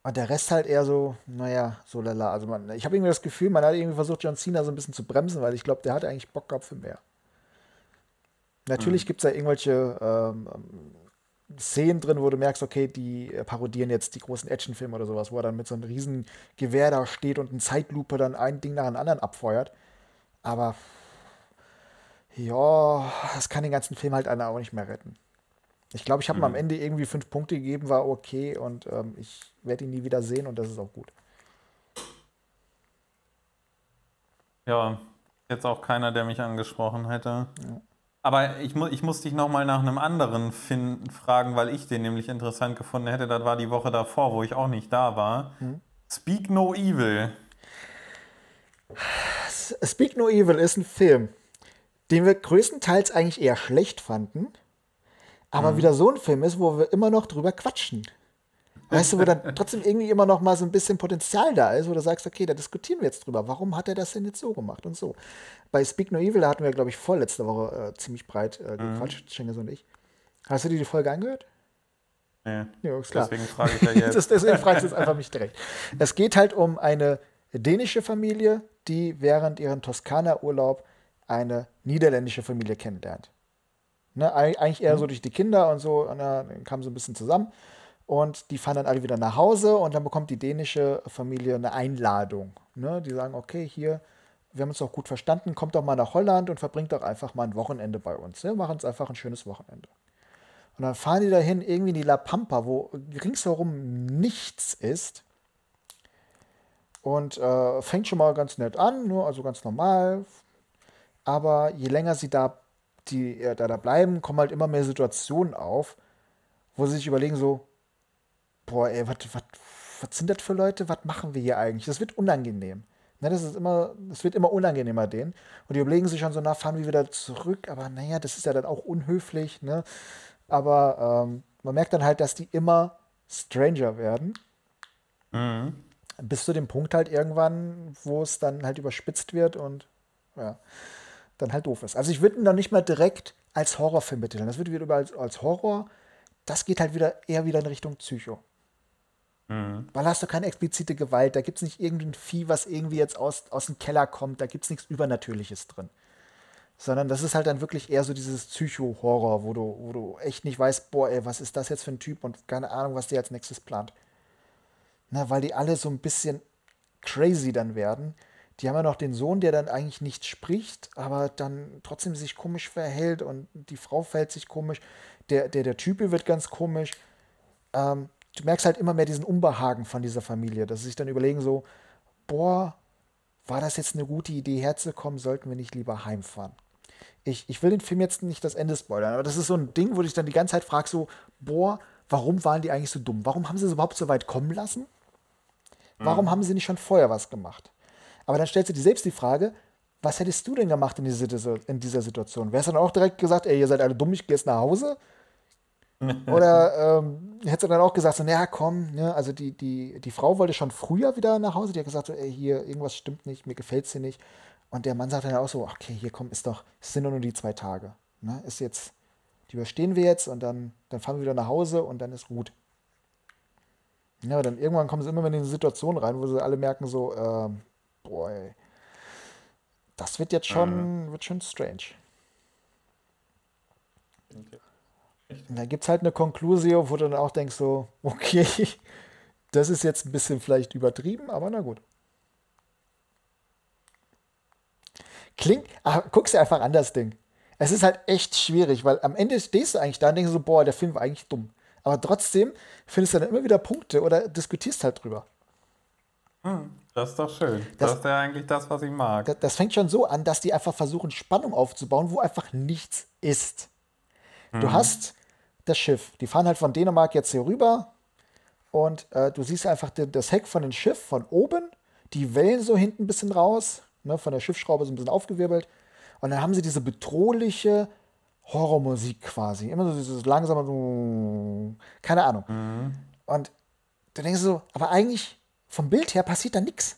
Und der Rest halt eher so, naja, so lala. Also man, ich habe irgendwie das Gefühl, man hat irgendwie versucht, John Cena so ein bisschen zu bremsen, weil ich glaube, der hat eigentlich Bock gehabt für mehr. Natürlich mhm. gibt es da irgendwelche ähm, Szenen drin, wo du merkst, okay, die parodieren jetzt die großen Actionfilme oder sowas, wo er dann mit so einem riesen Gewehr da steht und in Zeitlupe dann ein Ding nach dem anderen abfeuert. Aber ja, das kann den ganzen Film halt einer auch nicht mehr retten. Ich glaube, ich habe mhm. ihm am Ende irgendwie fünf Punkte gegeben, war okay und ähm, ich werde ihn nie wieder sehen und das ist auch gut. Ja, jetzt auch keiner, der mich angesprochen hätte. Ja. Aber ich, mu ich muss dich nochmal nach einem anderen finden, fragen, weil ich den nämlich interessant gefunden hätte. Das war die Woche davor, wo ich auch nicht da war. Hm. Speak No Evil. Speak No Evil ist ein Film, den wir größtenteils eigentlich eher schlecht fanden aber mhm. wieder so ein Film ist, wo wir immer noch drüber quatschen. Weißt du, wo dann trotzdem irgendwie immer noch mal so ein bisschen Potenzial da ist, wo du sagst, okay, da diskutieren wir jetzt drüber. Warum hat er das denn jetzt so gemacht und so? Bei Speak No Evil, hatten wir, glaube ich, vorletzte Woche äh, ziemlich breit äh, gequatscht, mhm. Schenges und ich. Hast du dir die Folge angehört? Nee. Ja, ist klar. Deswegen frage ich ja jetzt. deswegen fragst du jetzt einfach mich direkt. Es geht halt um eine dänische Familie, die während ihren Toskana-Urlaub eine niederländische Familie kennenlernt. Ne, eigentlich eher so mhm. durch die Kinder und so, und dann kam so ein bisschen zusammen. Und die fahren dann alle wieder nach Hause und dann bekommt die dänische Familie eine Einladung. Ne? Die sagen, okay, hier, wir haben uns doch gut verstanden, kommt doch mal nach Holland und verbringt doch einfach mal ein Wochenende bei uns. Ne? Machen uns einfach ein schönes Wochenende. Und dann fahren die dahin irgendwie in die La Pampa, wo ringsherum nichts ist. Und äh, fängt schon mal ganz nett an, nur, ne? also ganz normal. Aber je länger sie da, die, äh, da, da bleiben, kommen halt immer mehr Situationen auf, wo sie sich überlegen so, boah, ey, was sind das für Leute? Was machen wir hier eigentlich? Das wird unangenehm. Ne, das ist immer, das wird immer unangenehmer denen. Und die überlegen sich schon so, na, fahren wir wieder zurück, aber naja, das ist ja dann auch unhöflich, ne? Aber ähm, man merkt dann halt, dass die immer stranger werden. Mhm. Bis zu dem Punkt halt irgendwann, wo es dann halt überspitzt wird und ja, dann halt doof ist. Also ich würde ihn noch nicht mal direkt als Horrorfilm betiteln. Das wird wieder als, als Horror. Das geht halt wieder eher wieder in Richtung Psycho. Mhm. Weil hast du keine explizite Gewalt, da gibt es nicht irgendein Vieh, was irgendwie jetzt aus, aus dem Keller kommt, da gibt es nichts Übernatürliches drin. Sondern das ist halt dann wirklich eher so dieses Psycho-Horror, wo du, wo du echt nicht weißt, boah, ey, was ist das jetzt für ein Typ und keine Ahnung, was der als nächstes plant. Na, weil die alle so ein bisschen crazy dann werden. Die haben ja noch den Sohn, der dann eigentlich nicht spricht, aber dann trotzdem sich komisch verhält und die Frau verhält sich komisch. Der, der, der Typ wird ganz komisch. Ähm, du merkst halt immer mehr diesen Unbehagen von dieser Familie, dass sie sich dann überlegen so, boah, war das jetzt eine gute Idee herzukommen, sollten wir nicht lieber heimfahren? Ich, ich will den Film jetzt nicht das Ende spoilern, aber das ist so ein Ding, wo ich dann die ganze Zeit frage so, boah, warum waren die eigentlich so dumm? Warum haben sie es überhaupt so weit kommen lassen? Warum mhm. haben sie nicht schon vorher was gemacht? Aber dann stellst du dir selbst die Frage, was hättest du denn gemacht in dieser, in dieser Situation? Wärst du dann auch direkt gesagt, ey, ihr seid alle dumm, ich gehe jetzt nach Hause? Oder ähm, hättest du dann auch gesagt, so, naja, komm, ne? also die, die, die Frau wollte schon früher wieder nach Hause, die hat gesagt, so, ey, hier, irgendwas stimmt nicht, mir gefällt sie nicht. Und der Mann sagt dann auch so, okay, hier komm, ist doch, es sind doch nur die zwei Tage. Ne? Ist jetzt, die überstehen wir jetzt und dann, dann fahren wir wieder nach Hause und dann ist gut. Ja, aber dann irgendwann kommen sie immer in eine Situation rein, wo sie alle merken so, äh, boah, ey, das wird jetzt schon, mhm. wird schon strange. Okay. Da gibt es halt eine Konklusio, wo du dann auch denkst, so, okay, das ist jetzt ein bisschen vielleicht übertrieben, aber na gut. Klingt, ach, guckst dir einfach an das Ding. Es ist halt echt schwierig, weil am Ende stehst du eigentlich da und denkst so, boah, der Film war eigentlich dumm. Aber trotzdem findest du dann immer wieder Punkte oder diskutierst halt drüber. Hm, das ist doch schön. Das, das ist ja eigentlich das, was ich mag. Das, das, fängt schon so an, dass die einfach versuchen, Spannung aufzubauen, wo einfach nichts ist. Du mhm. hast das Schiff. Die fahren halt von Dänemark jetzt hier rüber und äh, du siehst einfach die, das Heck von dem Schiff von oben, die Wellen so hinten ein bisschen raus, ne, von der Schiffsschraube so ein bisschen aufgewirbelt. Und dann haben sie diese bedrohliche Horrormusik quasi. Immer so dieses langsame, keine Ahnung. Mhm. Und du denkst so, aber eigentlich vom Bild her passiert da nichts.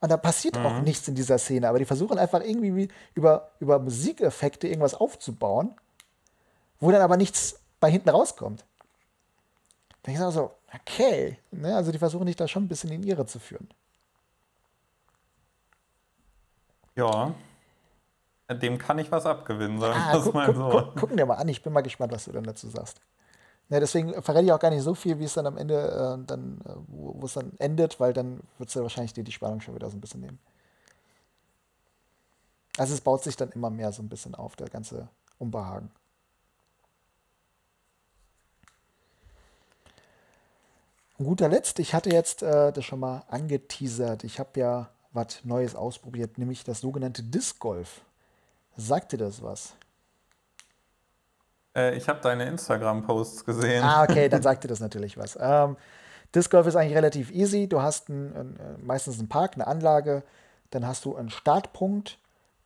Und da passiert mhm. auch nichts in dieser Szene. Aber die versuchen einfach irgendwie über, über Musikeffekte irgendwas aufzubauen, wo dann aber nichts bei hinten rauskommt. Da ich sage so, okay, ne, also die versuchen dich da schon ein bisschen in ihre zu führen. Ja, dem kann ich was abgewinnen, sagen ah, guck, mal so. Guck, gucken wir mal an, ich bin mal gespannt, was du dann dazu sagst. Ja, deswegen verrate ich auch gar nicht so viel, wie es dann am Ende, äh, dann, äh, wo es dann endet, weil dann wird es ja wahrscheinlich dir die Spannung schon wieder so ein bisschen nehmen. Also es baut sich dann immer mehr so ein bisschen auf, der ganze Unbehagen. Und guter Letzt, ich hatte jetzt äh, das schon mal angeteasert. Ich habe ja was Neues ausprobiert, nämlich das sogenannte Disc Golf. Sagt dir das was? Äh, ich habe deine Instagram-Posts gesehen. Ah, okay, dann sagt dir das natürlich was. Ähm, Disc Golf ist eigentlich relativ easy. Du hast ein, ein, äh, meistens einen Park, eine Anlage, dann hast du einen Startpunkt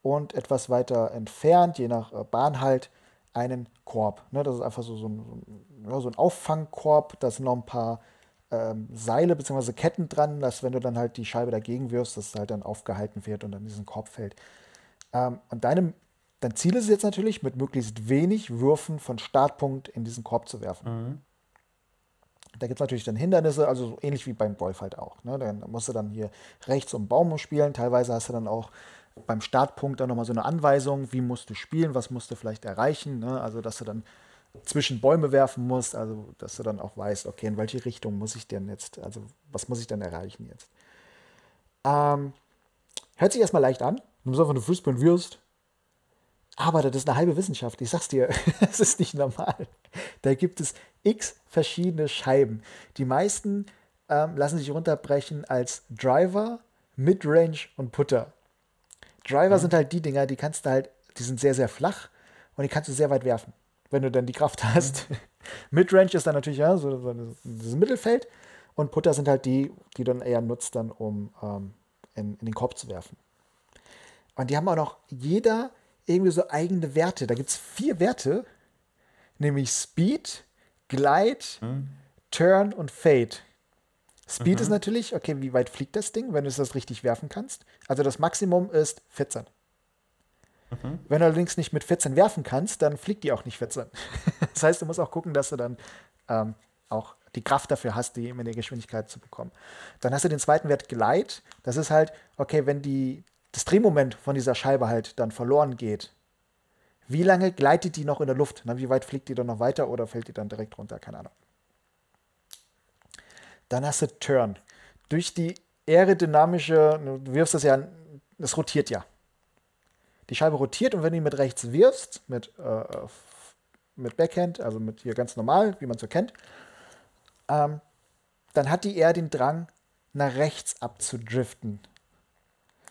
und etwas weiter entfernt, je nach äh, Bahnhalt, einen Korb. Ne, das ist einfach so, so, ein, so ein Auffangkorb. Da sind noch ein paar ähm, Seile bzw. Ketten dran, dass wenn du dann halt die Scheibe dagegen wirfst, dass es halt dann aufgehalten wird und dann diesen Korb fällt. Ähm, und deinem, dein Ziel ist es jetzt natürlich, mit möglichst wenig Würfen von Startpunkt in diesen Korb zu werfen. Mhm. Da gibt es natürlich dann Hindernisse, also so ähnlich wie beim Golf halt auch. Ne? Dann musst du dann hier rechts um Baum spielen. Teilweise hast du dann auch beim Startpunkt dann nochmal so eine Anweisung, wie musst du spielen, was musst du vielleicht erreichen. Ne? Also, dass du dann zwischen Bäume werfen musst, also dass du dann auch weißt, okay, in welche Richtung muss ich denn jetzt, also was muss ich denn erreichen jetzt? Ähm, hört sich erstmal leicht an. Du musst einfach eine Frisbee und Würst. Aber das ist eine halbe Wissenschaft. Ich sag's dir, es ist nicht normal. Da gibt es x verschiedene Scheiben. Die meisten ähm, lassen sich runterbrechen als Driver, Midrange und Putter. Driver mhm. sind halt die Dinger, die kannst du halt, die sind sehr, sehr flach und die kannst du sehr weit werfen, wenn du dann die Kraft hast. Mhm. Midrange ist dann natürlich ja, so, so dieses Mittelfeld und Putter sind halt die, die du dann eher nutzt, dann, um ähm, in, in den Korb zu werfen. Und die haben auch noch jeder irgendwie so eigene Werte. Da gibt es vier Werte, nämlich Speed, Glide, mhm. Turn und Fade. Speed mhm. ist natürlich, okay, wie weit fliegt das Ding, wenn du das richtig werfen kannst? Also das Maximum ist 14. Mhm. Wenn du allerdings nicht mit 14 werfen kannst, dann fliegt die auch nicht 14. das heißt, du musst auch gucken, dass du dann ähm, auch die Kraft dafür hast, die in der Geschwindigkeit zu bekommen. Dann hast du den zweiten Wert Glide. Das ist halt, okay, wenn die, das Drehmoment von dieser Scheibe halt dann verloren geht, wie lange gleitet die noch in der Luft? Na, wie weit fliegt die dann noch weiter oder fällt die dann direkt runter? Keine Ahnung. Dann hast du Turn. Durch die aerodynamische, du wirfst das ja, das rotiert ja. Die Scheibe rotiert und wenn du ihn mit rechts wirfst, mit, äh, mit Backhand, also mit hier ganz normal, wie man es so kennt, ähm, dann hat die eher den Drang, nach rechts abzudriften.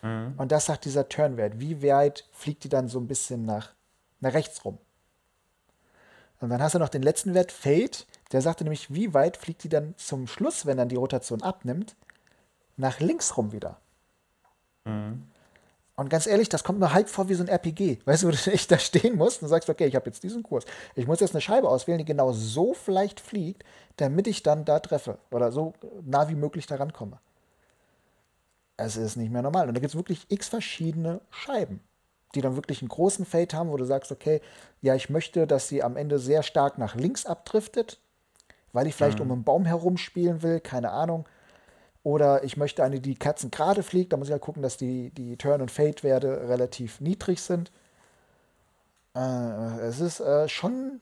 Mhm. Und das sagt dieser Turnwert. Wie weit fliegt die dann so ein bisschen nach, nach rechts rum? Und dann hast du noch den letzten Wert, Fade. Der sagte nämlich, wie weit fliegt die dann zum Schluss, wenn dann die Rotation abnimmt, nach links rum wieder. Mhm. Und ganz ehrlich, das kommt mir halb vor wie so ein RPG. Weißt du, wo du echt da stehen musst und sagst, okay, ich habe jetzt diesen Kurs. Ich muss jetzt eine Scheibe auswählen, die genau so vielleicht fliegt, damit ich dann da treffe oder so nah wie möglich da rankomme. Es ist nicht mehr normal. Und da gibt es wirklich x verschiedene Scheiben, die dann wirklich einen großen Fade haben, wo du sagst, okay, ja, ich möchte, dass sie am Ende sehr stark nach links abdriftet weil ich vielleicht mhm. um einen Baum herum spielen will, keine Ahnung. Oder ich möchte eine, die Katzen gerade fliegt, da muss ich halt gucken, dass die, die Turn- und Fade-Werte relativ niedrig sind. Äh, es ist äh, schon.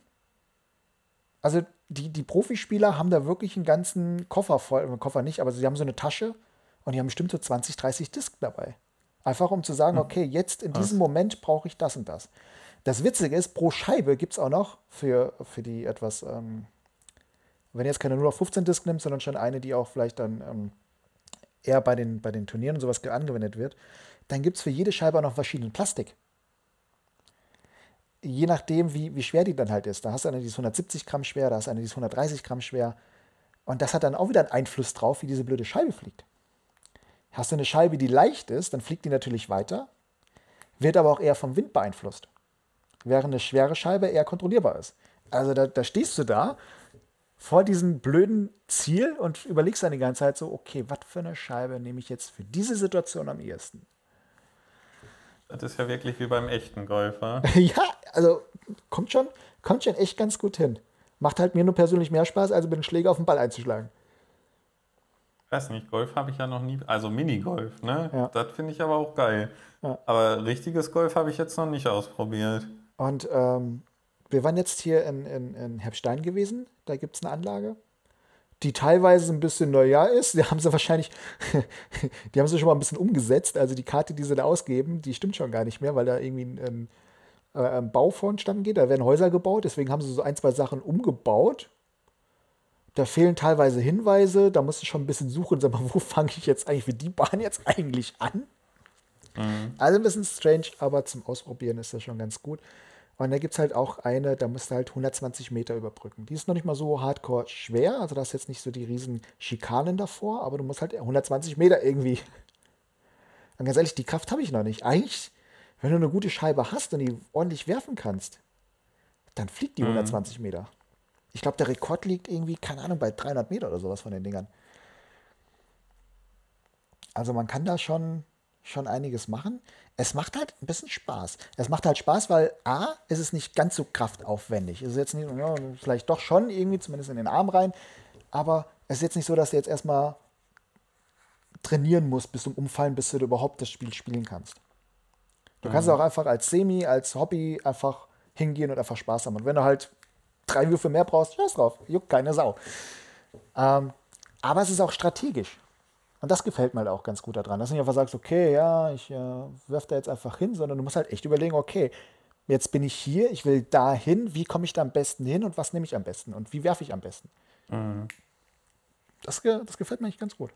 Also die, die Profispieler haben da wirklich einen ganzen Koffer voll, Koffer nicht, aber sie haben so eine Tasche und die haben bestimmt so 20, 30 Disc dabei. Einfach um zu sagen, hm. okay, jetzt in diesem Moment brauche ich das und das. Das Witzige ist, pro Scheibe gibt es auch noch für, für die etwas ähm, wenn ihr jetzt keine nur auf 15 Disc nimmt, sondern schon eine, die auch vielleicht dann ähm, eher bei den, bei den Turnieren und sowas angewendet wird, dann gibt es für jede Scheibe auch noch verschiedenen Plastik. Je nachdem, wie, wie schwer die dann halt ist. Da hast du eine, die ist 170 Gramm schwer, da hast du eine, die ist 130 Gramm schwer. Und das hat dann auch wieder einen Einfluss drauf, wie diese blöde Scheibe fliegt. Hast du eine Scheibe, die leicht ist, dann fliegt die natürlich weiter, wird aber auch eher vom Wind beeinflusst. Während eine schwere Scheibe eher kontrollierbar ist. Also da, da stehst du da vor diesem blöden Ziel und überlegst dann die ganze Zeit so, okay, was für eine Scheibe nehme ich jetzt für diese Situation am ehesten? Das ist ja wirklich wie beim echten Golfer. ja, also kommt schon, kommt schon echt ganz gut hin. Macht halt mir nur persönlich mehr Spaß, als mit dem Schläger auf den Ball einzuschlagen. Ich weiß nicht, Golf habe ich ja noch nie, also Minigolf, ne? Ja. Das finde ich aber auch geil. Ja. Aber richtiges Golf habe ich jetzt noch nicht ausprobiert. Und ähm, wir waren jetzt hier in, in, in Herbstein gewesen. Da gibt es eine Anlage, die teilweise ein bisschen neuer ist. Die haben sie wahrscheinlich, die haben sie schon mal ein bisschen umgesetzt. Also die Karte, die sie da ausgeben, die stimmt schon gar nicht mehr, weil da irgendwie ein, ein, äh, ein Bau vonstatten geht. Da werden Häuser gebaut. Deswegen haben sie so ein, zwei Sachen umgebaut. Da fehlen teilweise Hinweise. Da musst du schon ein bisschen suchen. Sag mal, wo fange ich jetzt eigentlich für die Bahn jetzt eigentlich an? Mhm. Also ein bisschen strange, aber zum Ausprobieren ist das schon ganz gut. Und da gibt es halt auch eine, da musst du halt 120 Meter überbrücken. Die ist noch nicht mal so hardcore schwer, also da ist jetzt nicht so die riesen Schikanen davor, aber du musst halt 120 Meter irgendwie. Und ganz ehrlich, die Kraft habe ich noch nicht. Eigentlich, wenn du eine gute Scheibe hast und die ordentlich werfen kannst, dann fliegt die mhm. 120 Meter. Ich glaube, der Rekord liegt irgendwie, keine Ahnung, bei 300 Meter oder sowas von den Dingern. Also man kann da schon, schon einiges machen es macht halt ein bisschen Spaß. Es macht halt Spaß, weil A, ist es nicht ganz so kraftaufwendig. Es ist jetzt nicht, ja, vielleicht doch schon irgendwie, zumindest in den Arm rein, aber es ist jetzt nicht so, dass du jetzt erstmal trainieren musst bis zum Umfallen, bis du überhaupt das Spiel spielen kannst. Du kannst mhm. auch einfach als Semi, als Hobby einfach hingehen und einfach Spaß haben. Und wenn du halt drei Würfe mehr brauchst, scheiß drauf, juckt keine Sau. Ähm, aber es ist auch strategisch. Und das gefällt mir halt auch ganz gut daran. Dass du nicht einfach sagst, okay, ja, ich äh, werfe da jetzt einfach hin, sondern du musst halt echt überlegen, okay, jetzt bin ich hier, ich will da hin, wie komme ich da am besten hin und was nehme ich am besten und wie werfe ich am besten. Mhm. Das, das gefällt mir eigentlich ganz gut.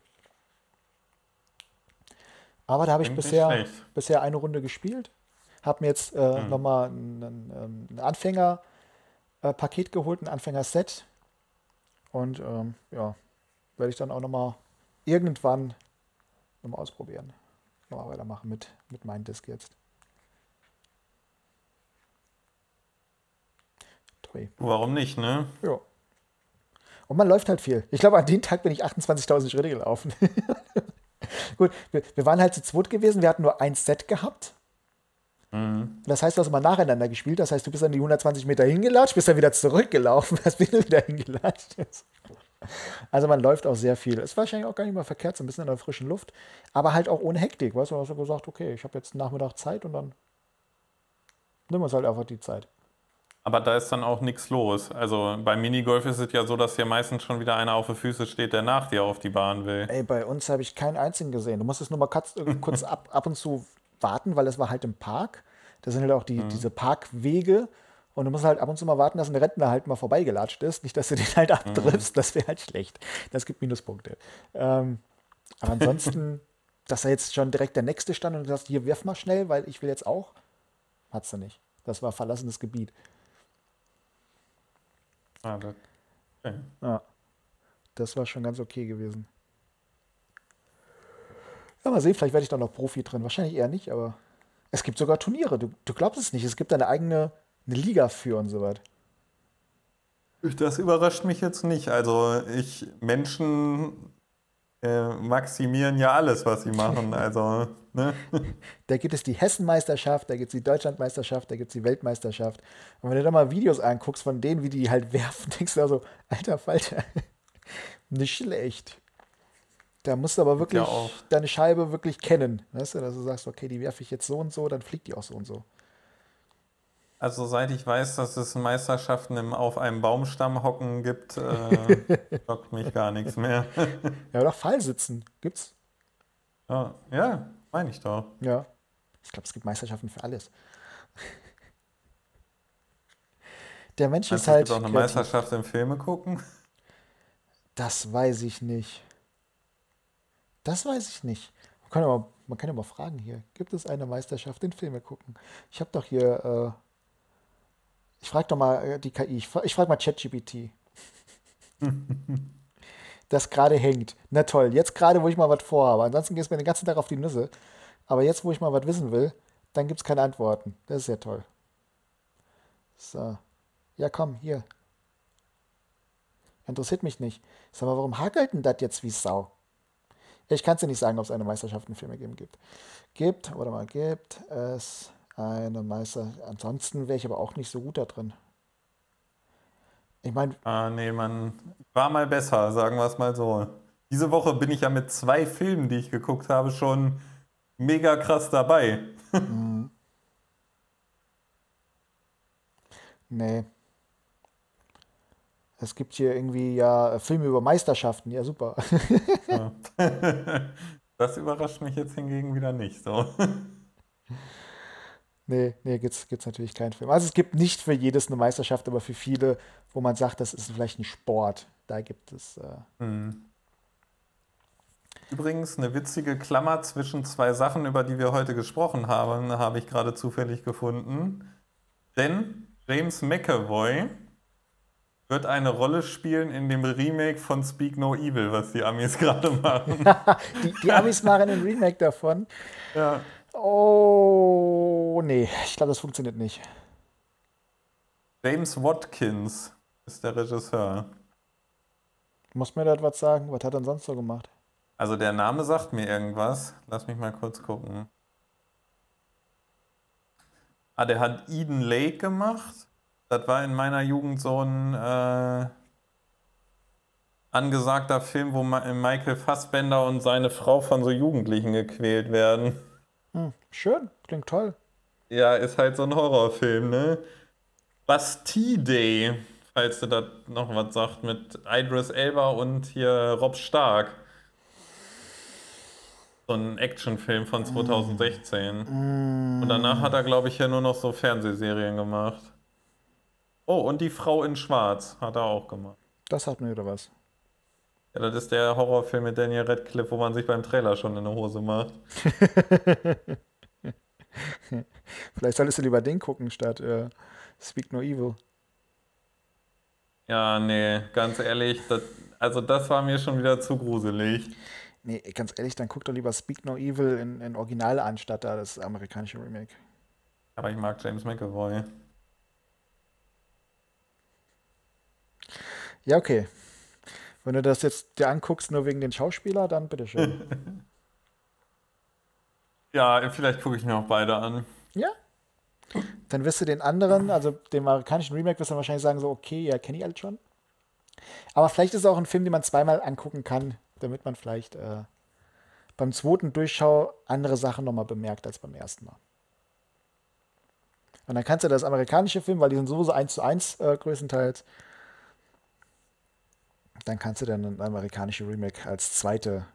Aber da habe ich bisher, bisher eine Runde gespielt, habe mir jetzt äh, mhm. nochmal ein, ein, ein Äh, geholt, ein Anfängerset. Und ähm, ja, werde ich dann auch nochmal irgendwann nochmal ausprobieren. Nochmal weitermachen mit, mit meinem Disk jetzt. Toi. Warum nicht, ne? Ja. Und man läuft halt viel. Ich glaube, an dem Tag bin ich 28.000 Schritte gelaufen. Gut, wir, wir, waren halt zu zweit gewesen. Wir hatten nur ein Set gehabt. Mhm. Das heißt, du hast immer nacheinander gespielt. Das heißt, du bist dann die 120 Meter hingelatscht, bist dann wieder zurückgelaufen, hast wieder hingelatscht. Also man läuft auch sehr viel. Ist wahrscheinlich auch gar nicht mal verkehrt, so ein bisschen in der frischen Luft, aber halt auch ohne Hektik. Weißt du, hast du gesagt, okay, ich habe jetzt Nachmittag Zeit und dann nehmen wir uns halt einfach die Zeit. Aber da ist dann auch nichts los. Also beim Minigolf ist es ja so, dass hier meistens schon wieder einer auf den Füßen steht, der nach dir auf die Bahn will. Ey, bei uns habe ich keinen einzigen gesehen. Du musstest nur mal kurz, äh, kurz ab, ab und zu warten, weil es war halt im Park. Da sind halt auch die, mhm. diese Parkwege. Und du musst halt ab und zu mal warten, dass ein Rentner halt mal vorbeigelatscht ist. Nicht, dass du den halt abtriffst, mhm. das wäre halt schlecht. Das gibt Minuspunkte. Ähm, aber ansonsten, dass da jetzt schon direkt der Nächste stand und du sagst, hier wirf mal schnell, weil ich will jetzt auch, hat's du nicht. Das war verlassenes Gebiet. Ah, das, okay. ja, das war schon ganz okay gewesen. Ja, mal sehen, vielleicht werde ich da noch Profi drin. Wahrscheinlich eher nicht, aber es gibt sogar Turniere. Du, du glaubst es nicht. Es gibt eine eigene eine Liga für und so was. Das überrascht mich jetzt nicht. Also ich Menschen äh, maximieren ja alles, was sie machen. Also ne? Da gibt es die Hessenmeisterschaft, da gibt es die Deutschlandmeisterschaft, da gibt es die Weltmeisterschaft. Und wenn du da mal Videos anguckst von denen, wie die halt werfen, denkst du also, alter Falter, nicht schlecht. Da musst du aber wirklich ja deine Scheibe wirklich kennen. Weißt du, dass du sagst, okay, die werfe ich jetzt so und so, dann fliegt die auch so und so. Also seit ich weiß, dass es Meisterschaften im Auf einem Baumstamm hocken gibt, äh, schockt mich gar nichts mehr. ja, oder Fallsitzen gibt's. Ja, ja meine ich doch. Ja. Ich glaube, es gibt Meisterschaften für alles. Der Mensch ist halt. Gibt auch eine kreativ. Meisterschaft im Filme gucken? Das weiß ich nicht. Das weiß ich nicht. Man kann ja mal, man kann mal fragen hier. Gibt es eine Meisterschaft in Filme gucken? Ich habe doch hier. Äh, ich frage doch mal äh, die KI. Ich, ich frage mal ChatGPT. das gerade hängt. Na toll, jetzt gerade, wo ich mal was vorhabe. Ansonsten geht es mir den ganzen Tag auf die Nüsse. Aber jetzt, wo ich mal was wissen will, dann gibt es keine Antworten. Das ist ja toll. So. Ja, komm, hier. Interessiert mich nicht. Sag mal, warum hakelt denn das jetzt wie Sau? Ich kann es dir nicht sagen, ob es eine Meisterschaft in Filme geben gibt. Gibt, oder mal, gibt es eine Meister. Ansonsten wäre ich aber auch nicht so gut da drin. Ich meine. Ah, nee, man war mal besser, sagen wir es mal so. Diese Woche bin ich ja mit zwei Filmen, die ich geguckt habe, schon mega krass dabei. mhm. Nee. Es gibt hier irgendwie ja Filme über Meisterschaften, ja super. das überrascht mich jetzt hingegen wieder nicht so. Nee, nee, gibt es natürlich keinen Film. Also es gibt nicht für jedes eine Meisterschaft, aber für viele, wo man sagt, das ist vielleicht ein Sport, da gibt es. Äh mhm. Übrigens eine witzige Klammer zwischen zwei Sachen, über die wir heute gesprochen haben, habe ich gerade zufällig gefunden. Denn James McAvoy wird eine Rolle spielen in dem Remake von Speak No Evil, was die Amis gerade machen. die, die Amis machen ein Remake davon. Ja. Oh, nee, ich glaube, das funktioniert nicht. James Watkins ist der Regisseur. Muss mir da was sagen? Was hat er sonst so gemacht? Also der Name sagt mir irgendwas. Lass mich mal kurz gucken. Ah, der hat Eden Lake gemacht. Das war in meiner Jugend so ein äh, angesagter Film, wo Michael Fassbender und seine Frau von so Jugendlichen gequält werden. Hm, schön, klingt toll. Ja, ist halt so ein Horrorfilm, ne? Bastille Day falls du da noch was sagt, mit Idris Elba und hier Rob Stark. So ein Actionfilm von 2016. Mm. Und danach hat er, glaube ich, ja nur noch so Fernsehserien gemacht. Oh, und die Frau in Schwarz hat er auch gemacht. Das hat mir wieder was. Ja, das ist der Horrorfilm mit Daniel Radcliffe, wo man sich beim Trailer schon in die Hose macht. Vielleicht solltest du lieber den gucken statt äh, Speak No Evil. Ja, nee, ganz ehrlich, das, also das war mir schon wieder zu gruselig. Nee, ganz ehrlich, dann guck doch lieber Speak No Evil in, in Original an, statt da das amerikanische Remake. Aber ich mag James McAvoy. Ja, okay. Wenn du das jetzt dir anguckst, nur wegen den Schauspieler, dann bitteschön. Ja, vielleicht gucke ich mir auch beide an. ja. Dann wirst du den anderen, also dem amerikanischen Remake, wirst du dann wahrscheinlich sagen, so, okay, ja, kenne ich alles schon. Aber vielleicht ist es auch ein Film, den man zweimal angucken kann, damit man vielleicht äh, beim zweiten Durchschau andere Sachen nochmal bemerkt als beim ersten Mal. Und dann kannst du das amerikanische Film, weil die sind sowieso 1 zu 1 äh, größtenteils, dann kannst du dann ein amerikanische Remake als zweite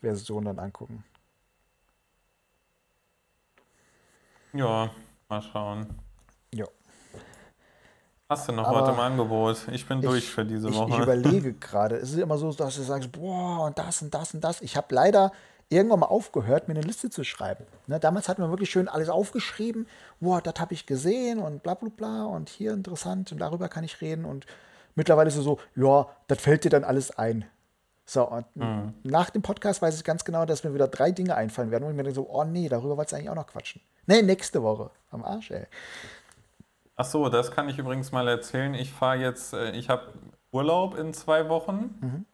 Version dann angucken. Ja, mal schauen. Ja. Hast du noch Aber was im Angebot? Ich bin durch Ich, für diese ich, ich Woche. überlege gerade. Es ist immer so, dass du sagst, boah, und das und das und das. Ich habe leider irgendwann mal aufgehört, mir eine Liste zu schreiben. Ne, damals hatten wir wirklich schön alles aufgeschrieben. Boah, das habe ich gesehen und bla bla bla und hier interessant und darüber kann ich reden. Und mittlerweile ist es so, ja, das fällt dir dann alles ein. So, und nach dem Podcast weiß ich ganz genau, dass mir wieder drei Dinge einfallen werden, wo ich mir denke so, oh nee, darüber wolltest du eigentlich auch noch quatschen. Nee, nächste Woche. Am Arsch, ey. Ach so, das kann ich übrigens mal erzählen. Ich fahre jetzt, äh, ich habe Urlaub in zwei Wochen. Mhm.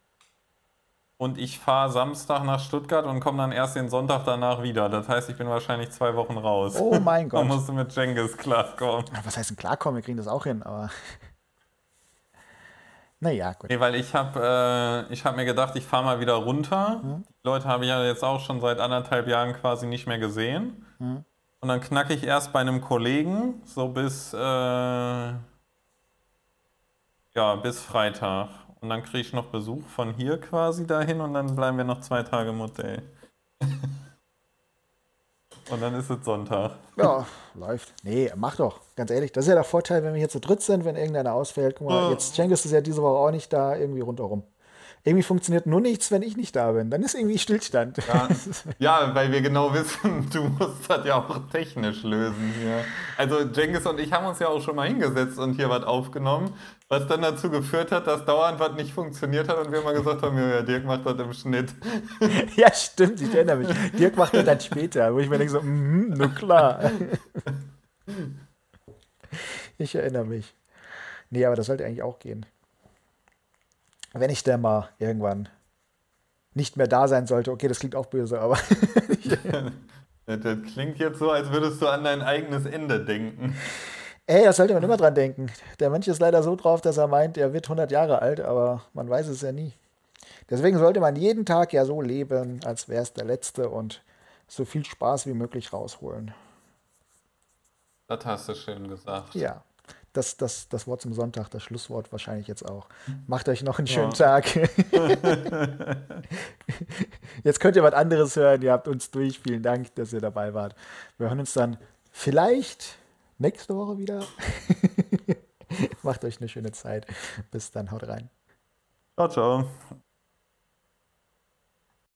Und ich fahre Samstag nach Stuttgart und komme dann erst den Sonntag danach wieder. Das heißt, ich bin wahrscheinlich zwei Wochen raus. Oh mein Gott. musste mit Jengis klarkommen. Was heißt denn klarkommen? Wir kriegen das auch hin, aber. Naja, gut. Nee, weil ich habe äh, ich hab mir gedacht, ich fahre mal wieder runter. Die Leute habe ich ja jetzt auch schon seit anderthalb Jahren quasi nicht mehr gesehen. Und dann knacke ich erst bei einem Kollegen, so bis, äh, ja, bis Freitag. Und dann kriege ich noch Besuch von hier quasi dahin und dann bleiben wir noch zwei Tage im Hotel. und dann ist es Sonntag. Ja, läuft. Nee, mach doch. Ganz ehrlich, das ist ja der Vorteil, wenn wir hier zu dritt sind, wenn irgendeiner ausfällt. Guck mal, Ja. jetzt Cengiz ist ja diese Woche auch nicht da, irgendwie rundherum. Irgendwie funktioniert nur nichts, wenn ich nicht da bin. Dann ist irgendwie Stillstand. Ja, ja, weil wir genau wissen, du musst das ja auch technisch lösen hier. Also Jengis und ich haben uns ja auch schon mal hingesetzt und hier was aufgenommen, was dann dazu geführt hat, dass dauernd was nicht funktioniert hat und wir mal gesagt haben, ja, Dirk macht das im Schnitt. ja, stimmt, ich erinnere mich. Dirk macht das dann später, wo ich mir denke so, mhm, nur klar. ich erinnere mich. Nee, aber das sollte eigentlich auch gehen. Wenn ich dann mal irgendwann nicht mehr da sein sollte, okay, das klingt auch böse, aber Das das klingt jetzt so, als würdest du an dein eigenes Ende denken. Ey, das sollte man immer dran denken. Der Mensch ist leider so drauf, dass er meint, er wird 100 Jahre alt, aber man weiß es ja nie. Deswegen sollte man jeden Tag ja so leben, als wäre es der letzte und so viel Spaß wie möglich rausholen. Das hast du schön gesagt. Ja, das, das, das Wort zum Sonntag, das Schlusswort wahrscheinlich jetzt auch. Macht euch noch einen schönen Ja. Tag. jetzt könnt ihr was anderes hören. Ihr habt uns durch. Vielen Dank, dass ihr dabei wart. Wir hören uns dann vielleicht nächste Woche wieder. Macht euch eine schöne Zeit. Bis dann, haut rein. Ciao, ciao.